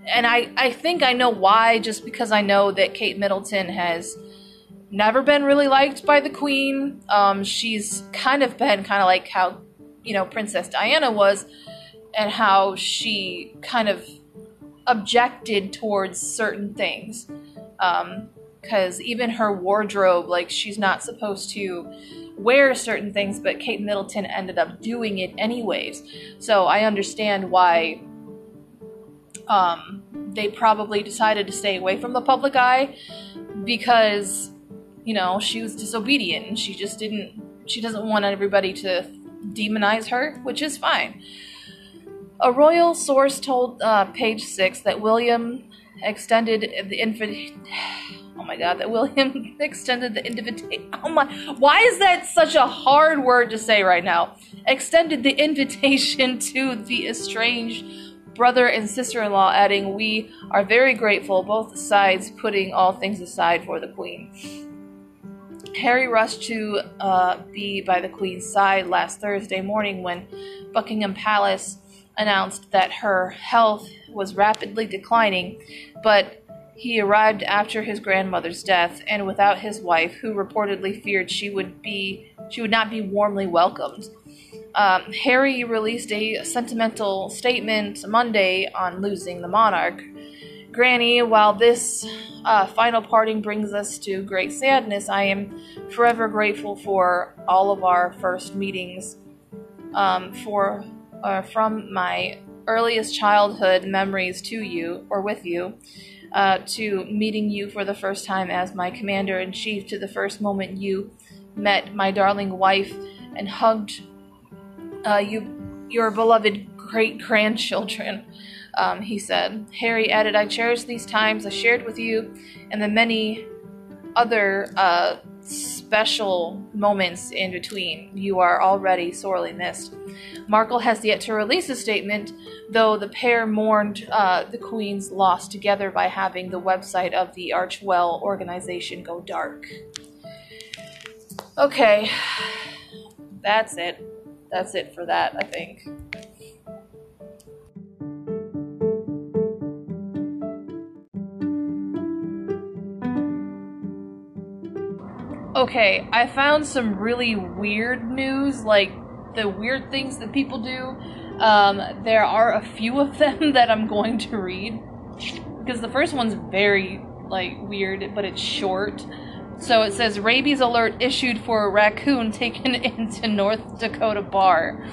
And I, I think I know why, just because I know that Kate Middleton has never been really liked by the Queen. Um, she's kind of been kind of like how you know, Princess Diana was and how she kind of objected towards certain things. Because even her wardrobe, like, she's not supposed to wear certain things, but Kate Middleton ended up doing it anyways. So I understand why um, they probably decided to stay away from the public eye because, you know, she was disobedient and she just didn't, she doesn't want everybody to demonize her, which is fine. A royal source told uh, Page Six that William extended the invitation. Oh my god, that William extended the invitation. Oh my, why is that such a hard word to say right now? Extended the invitation to the estranged brother and sister in law, adding, We are very grateful, both sides putting all things aside for the Queen. Harry rushed to uh, be by the Queen's side last Thursday morning when Buckingham Palace announced that her health was rapidly declining, but he arrived after his grandmother's death and without his wife, who reportedly feared she would be she would not be warmly welcomed. Um, Harry released a sentimental statement Monday on losing the monarch. Granny, while this uh, final parting brings us to great sadness, I am forever grateful for all of our first meetings, um, for uh, from my earliest childhood memories to you or with you, uh, to meeting you for the first time as my commander in chief, to the first moment you met my darling wife and hugged uh, you, your beloved great grandchildren. Um, he said. Harry added, I cherish these times I shared with you and the many other uh, special moments in between. You are already sorely missed. Markle has yet to release a statement, though the pair mourned uh, the Queen's loss together by having the website of the Archewell organization go dark. Okay, that's it. That's it for that, I think. Okay, I found some really weird news, like the weird things that people do. Um, there are a few of them that I'm going to read because the first one's very like weird, but it's short. So it says rabies alert issued for a raccoon taken into North Dakota bar.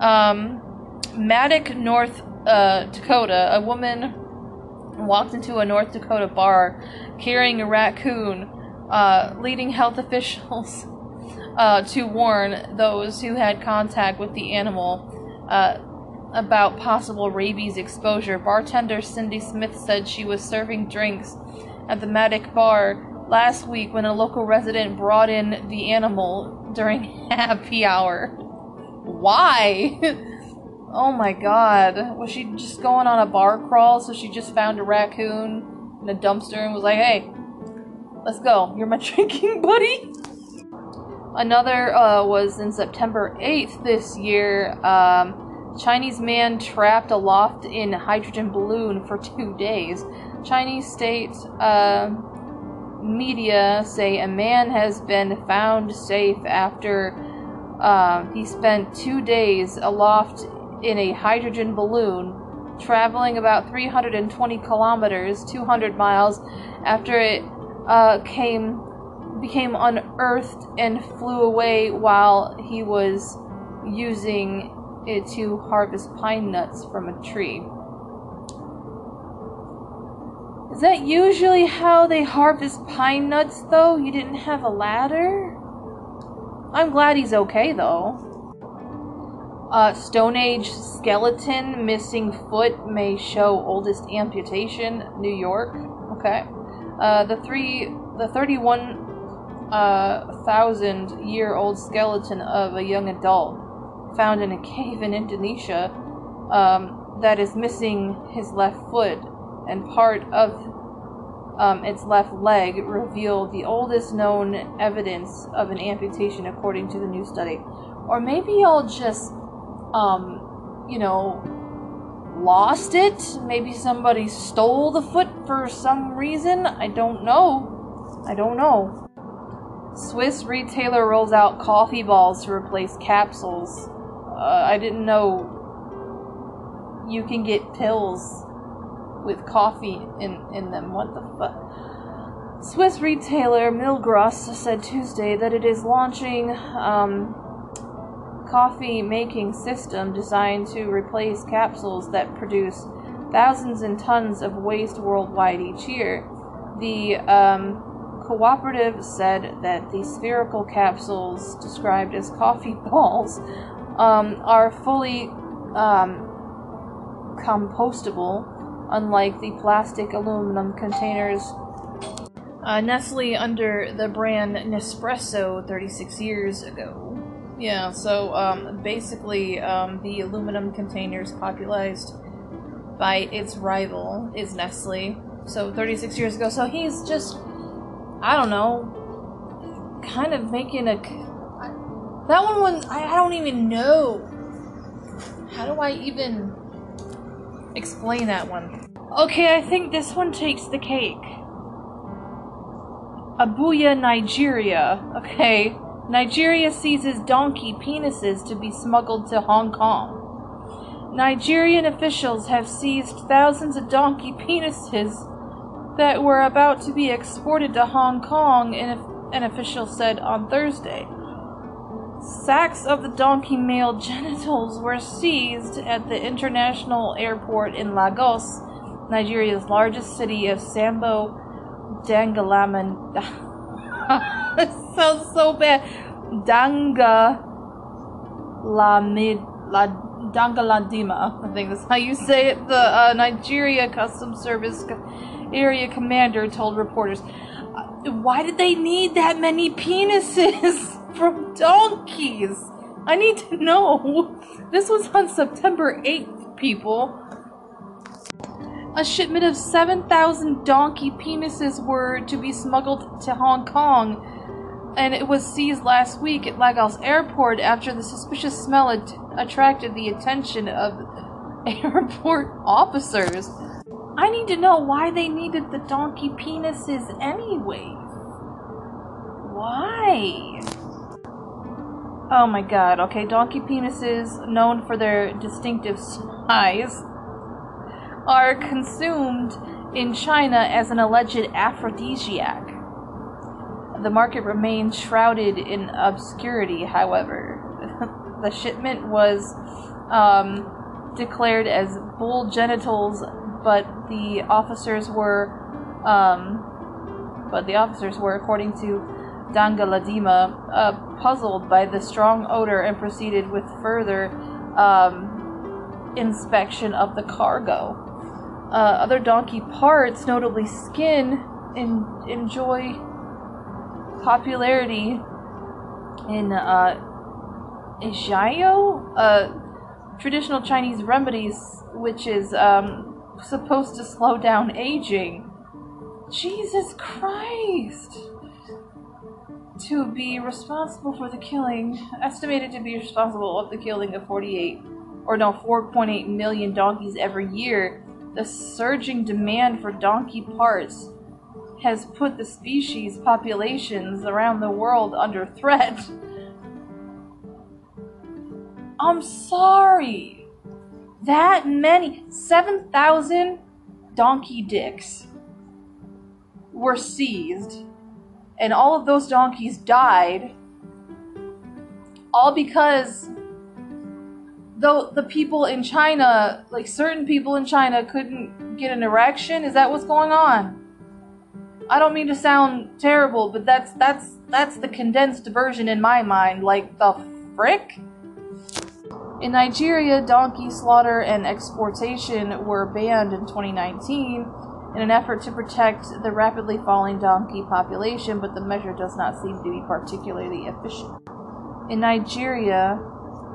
Um, North uh, Dakota, a woman walked into a North Dakota bar carrying a raccoon uh, leading health officials uh, to warn those who had contact with the animal uh, about possible rabies exposure. Bartender Cindy Smith said she was serving drinks at the Matic bar last week when a local resident brought in the animal during happy hour. Why? oh my god. Was she just going on a bar crawl so she just found a raccoon in a dumpster and was like, hey, Let's go. You're my drinking buddy. Another uh, was in September 8th this year. Um, Chinese man trapped aloft in hydrogen balloon for two days. Chinese state uh, media say a man has been found safe after uh, he spent two days aloft in a hydrogen balloon, traveling about 320 kilometers, 200 miles, after it uh, came became unearthed and flew away while he was using it to harvest pine nuts from a tree. Is that usually how they harvest pine nuts, though? You didn't have a ladder? I'm glad he's okay, though. Uh, Stone Age skeleton missing foot may show oldest amputation, New York. Okay. Uh, the three, the 31 uh, year old skeleton of a young adult found in a cave in Indonesia um, that is missing his left foot and part of um, its left leg revealed the oldest known evidence of an amputation according to the new study. Or maybe I'll just, um, you know, lost it. Maybe somebody stole the foot for some reason. I don't know. I don't know. Swiss retailer rolls out coffee balls to replace capsules. Uh, I didn't know you can get pills with coffee in, in them. What the fuck? Swiss retailer Migros said Tuesday that it is launching um, coffee making system designed to replace capsules that produce thousands and tons of waste worldwide each year. The um, cooperative said that the spherical capsules, described as coffee balls, um, are fully um, compostable, unlike the plastic aluminum containers uh, Nestle under the brand Nespresso 36 years ago. Yeah, so um, basically, um, the aluminum containers popularized by its rival is Nestle. So 36 years ago, so he's just, I don't know, kind of making a. That one was I, I don't even know. How do I even explain that one? Okay, I think this one takes the cake. Abuja, Nigeria. Okay. Nigeria seizes donkey penises to be smuggled to Hong Kong. Nigerian officials have seized thousands of donkey penises that were about to be exported to Hong Kong, an official said on Thursday. Sacks of the donkey male genitals were seized at the international airport in Lagos, Nigeria's largest city of Sambo Dangalaman. sounds so bad. Danga Lamid La. I think that's how you say it. The uh, Nigeria Customs Service area commander told reporters, uh, "Why did they need that many penises from donkeys? I need to know." This was on September 8th, people. A shipment of 7,000 donkey penises were to be smuggled to Hong Kong, and it was seized last week at Lagos Airport after the suspicious smell at- attracted the attention of airport officers. I need to know why they needed the donkey penises anyway. Why? Oh my god, okay, donkey penises, known for their distinctive size are consumed in China as an alleged aphrodisiac. The market remains shrouded in obscurity, however. the shipment was um, declared as bull genitals, but the officers were, um, but the officers were, according to Dangaladima, uh, puzzled by the strong odor and proceeded with further um, inspection of the cargo. Uh, other donkey parts, notably skin, in, enjoy popularity in uh, uh, traditional Chinese remedies, which is um, supposed to slow down aging. Jesus Christ! To be responsible for the killing, estimated to be responsible of the killing of 48, or no, 4.8 million donkeys every year the surging demand for donkey parts has put the species populations around the world under threat. I'm sorry. That many 7,000 donkey dicks were seized, and all of those donkeys died, all because though the people in China, like certain people in China, couldn't get an erection. Is that what's going on? I don't mean to sound terrible, but that's that's that's the condensed version in my mind. Like the frick. In Nigeria, donkey slaughter and exportation were banned in 2019 in an effort to protect the rapidly falling donkey population, but the measure does not seem to be particularly efficient. In Nigeria,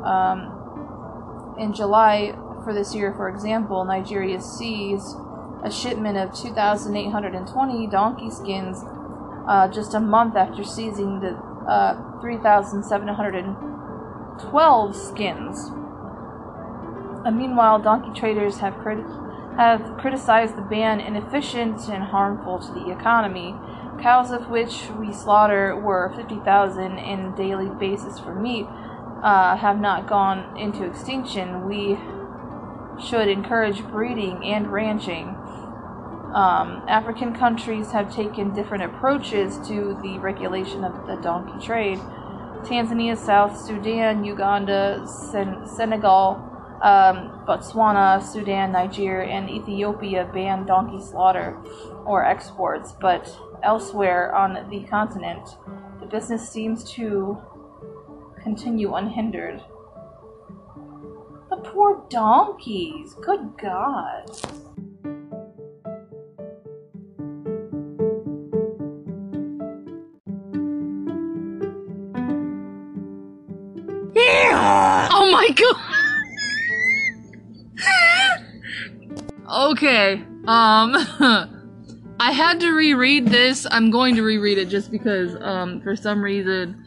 um, in July for this year, for example, Nigeria seized a shipment of 2,820 donkey skins uh, just a month after seizing the uh, 3,712 skins. Uh, meanwhile, donkey traders have, criti- have criticized the ban inefficient and harmful to the economy. Cows of which we slaughter were 50,000 in daily basis for meat uh, have not gone into extinction, we should encourage breeding and ranching. Um, African countries have taken different approaches to the regulation of the donkey trade. Tanzania, South Sudan, Uganda, Sen- Senegal, um, Botswana, Sudan, Nigeria, and Ethiopia ban donkey slaughter or exports, but elsewhere on the continent, the business seems to continue unhindered. The poor donkeys! Good God! Oh my god! okay, um, I had to reread this. I'm going to reread it just because, um, for some reason,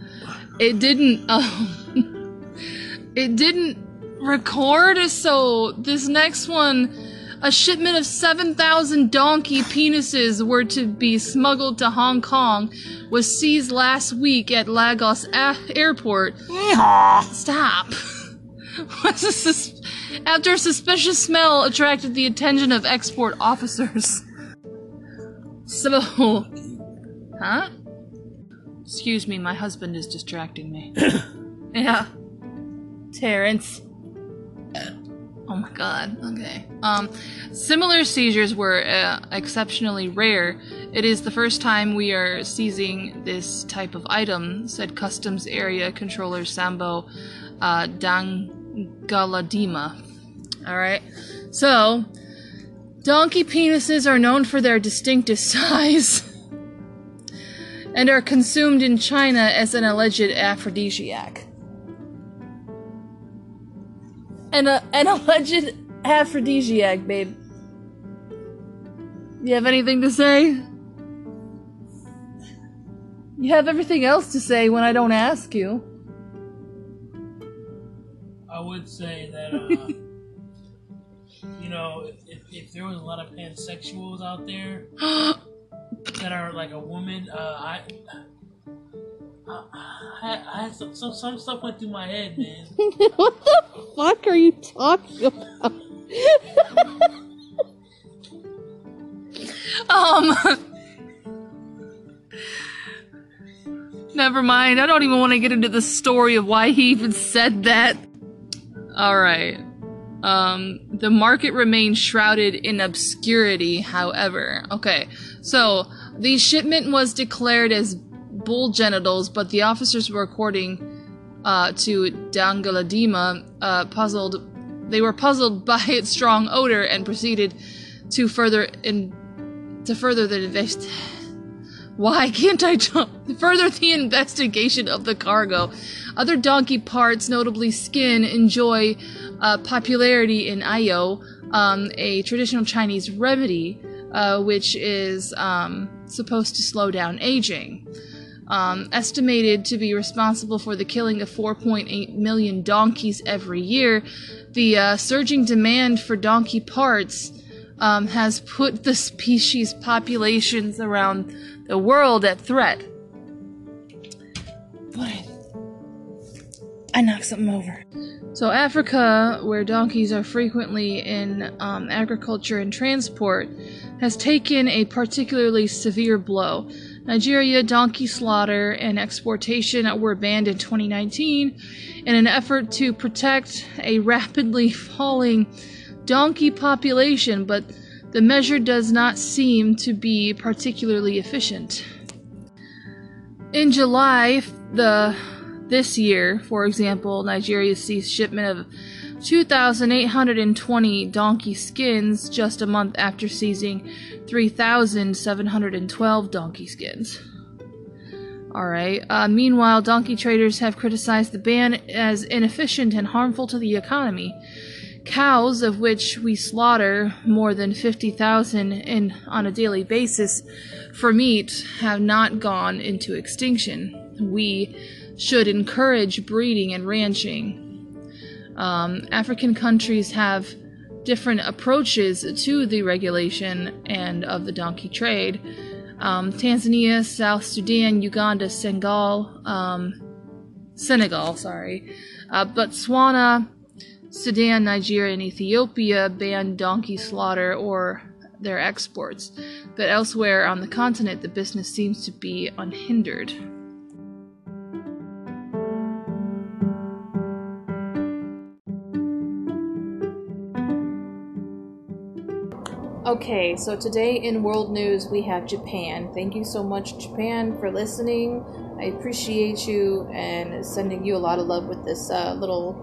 it didn't, um, it didn't record. So this next one, a shipment of 7,000 donkey penises were to be smuggled to Hong Kong, was seized last week at Lagos a- airport. Stop. Was a sus- after a suspicious smell attracted the attention of export officers. So, huh? Excuse me, my husband is distracting me. yeah. Terrence. Oh my god. Okay. Um, similar seizures were uh, exceptionally rare. It is the first time we are seizing this type of item, said Customs Area Controller Sambo uh, Dangaladima. All right. So, donkey penises are known for their distinctive size and are consumed in China as an alleged aphrodisiac. An, a an alleged aphrodisiac, babe. You have anything to say? You have everything else to say when I don't ask you. I would say that, uh, you know, if, if, if there was a lot of pansexuals out there that are like a woman, uh, I, I, I, I some, some, some stuff went through my head, man. what the fuck are you talking about? Um. Never mind. I don't even want to get into the story of why he even said that. Alright. Um, the market remains shrouded in obscurity, however. Okay, so the shipment was declared as bull genitals, but the officers were according uh, to Dangaladima, uh, puzzled. They were puzzled by its strong odor and proceeded to further in to further the invest. Why can't I jump? Further the investigation of the cargo. Other donkey parts, notably skin, enjoy uh, popularity in Ayo, um, a traditional Chinese remedy, uh, which is um, supposed to slow down aging. Um, estimated to be responsible for the killing of 4.8 million donkeys every year, the uh, surging demand for donkey parts um, has put the species populations around the world at threat. What? I knocked something over. So, Africa, where donkeys are frequently in um, agriculture and transport, has taken a particularly severe blow. Nigeria, donkey slaughter and exportation were banned in 2019 in an effort to protect a rapidly falling donkey population, but the measure does not seem to be particularly efficient. In July, the this year, for example, Nigeria ceased shipment of 2,820 donkey skins just a month after seizing 3,712 donkey skins. Alright, uh, meanwhile, donkey traders have criticized the ban as inefficient and harmful to the economy. Cows, of which we slaughter more than 50,000 in on a daily basis for meat, have not gone into extinction. We should encourage breeding and ranching. Um, African countries have different approaches to the regulation and of the donkey trade. Um, Tanzania, South Sudan, Uganda, Senegal, um, Senegal, sorry, uh, Botswana, Sudan, Nigeria, and Ethiopia ban donkey slaughter or their exports, but elsewhere on the continent, the business seems to be unhindered. Okay, so today in world news we have Japan. Thank you so much, Japan, for listening. I appreciate you and sending you a lot of love with this uh, little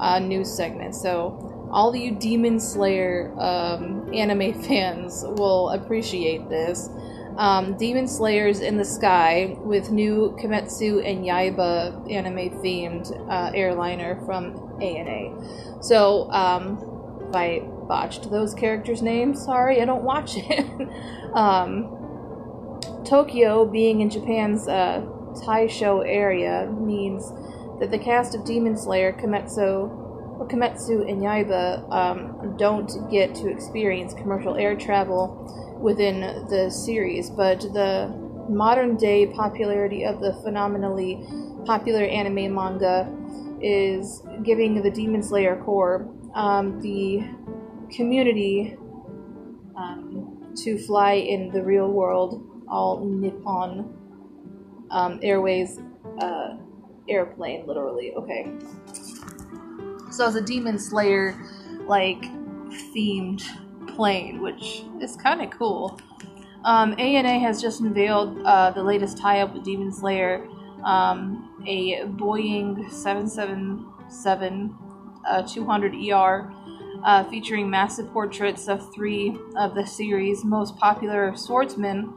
uh, news segment. So, all you Demon Slayer um, anime fans will appreciate this. Um, Demon Slayers in the Sky with new Kimetsu and Yaiba anime themed uh, airliner from ANA. So, um, I botched those characters' names, sorry, I don't watch it. um, Tokyo being in Japan's uh, Taisho area means that the cast of Demon Slayer, Kimetsu, Kimetsu and Yaiba um, don't get to experience commercial air travel within the series, but the modern day popularity of the phenomenally popular anime manga is giving the Demon Slayer Corps um, the community um, to fly in the real world, all Nippon um, Airways uh, airplane, literally. Okay. So it's a Demon Slayer like themed plane, which is kind of cool. Um, ANA has just unveiled uh, the latest tie-up with Demon Slayer, um, a Boeing 777 uh, 200 ER, uh, featuring massive portraits of three of the series' most popular swordsmen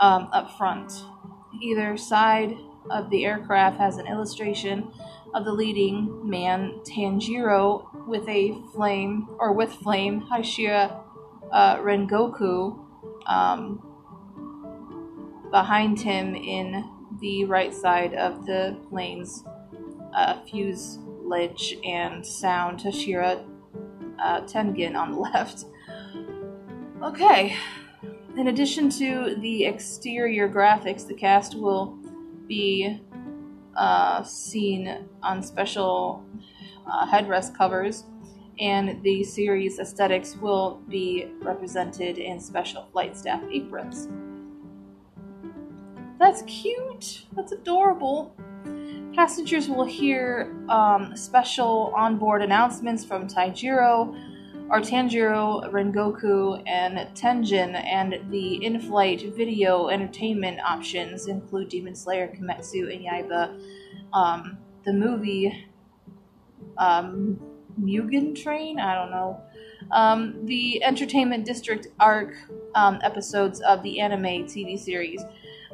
um, up front. Either side of the aircraft has an illustration of the leading man Tanjiro with a flame or with flame Hashira uh, Rengoku um, behind him in the right side of the plane's uh, fuselage and sound Hashira uh, Tengen on the left. Okay. In addition to the exterior graphics, the cast will be uh, seen on special uh, headrest covers, and the series aesthetics will be represented in special flight staff aprons. That's cute. That's adorable. Passengers will hear um, special onboard announcements from Taijiro, or Tanjiro, Rengoku, and Tenjin, and the in flight video entertainment options include Demon Slayer, Kimetsu, and Yaiba. Um, the movie um, Mugen Train? I don't know. Um, the Entertainment District arc um, episodes of the anime TV series.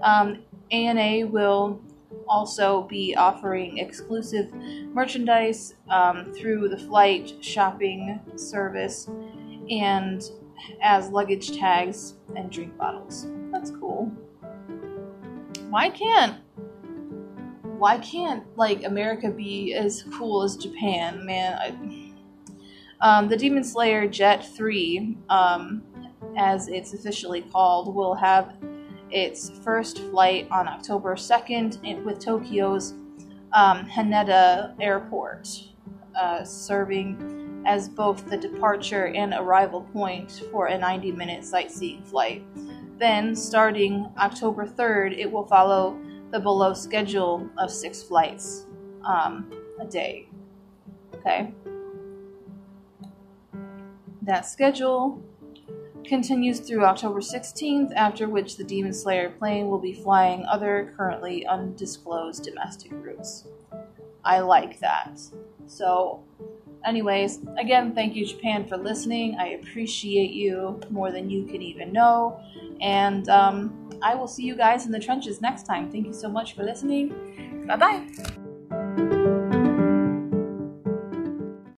Um, ANA will also be offering exclusive merchandise um, through the flight shopping service and as luggage tags and drink bottles. That's cool. Why can't why can't like America be as cool as Japan, man? I, um, the Demon Slayer Jet 3, um, as it's officially called, will have its first flight on October 2nd with Tokyo's um, Haneda Airport, uh, serving as both the departure and arrival point for a 90 minute sightseeing flight. Then, starting October 3rd, it will follow the below schedule of six flights um, a day. Okay? That schedule continues through October 16th, after which the Demon Slayer plane will be flying other currently undisclosed domestic routes. I like that. So, anyways, again, thank you, Japan, for listening. I appreciate you more than you can even know. And um, I will see you guys in the trenches next time. Thank you so much for listening. Bye bye.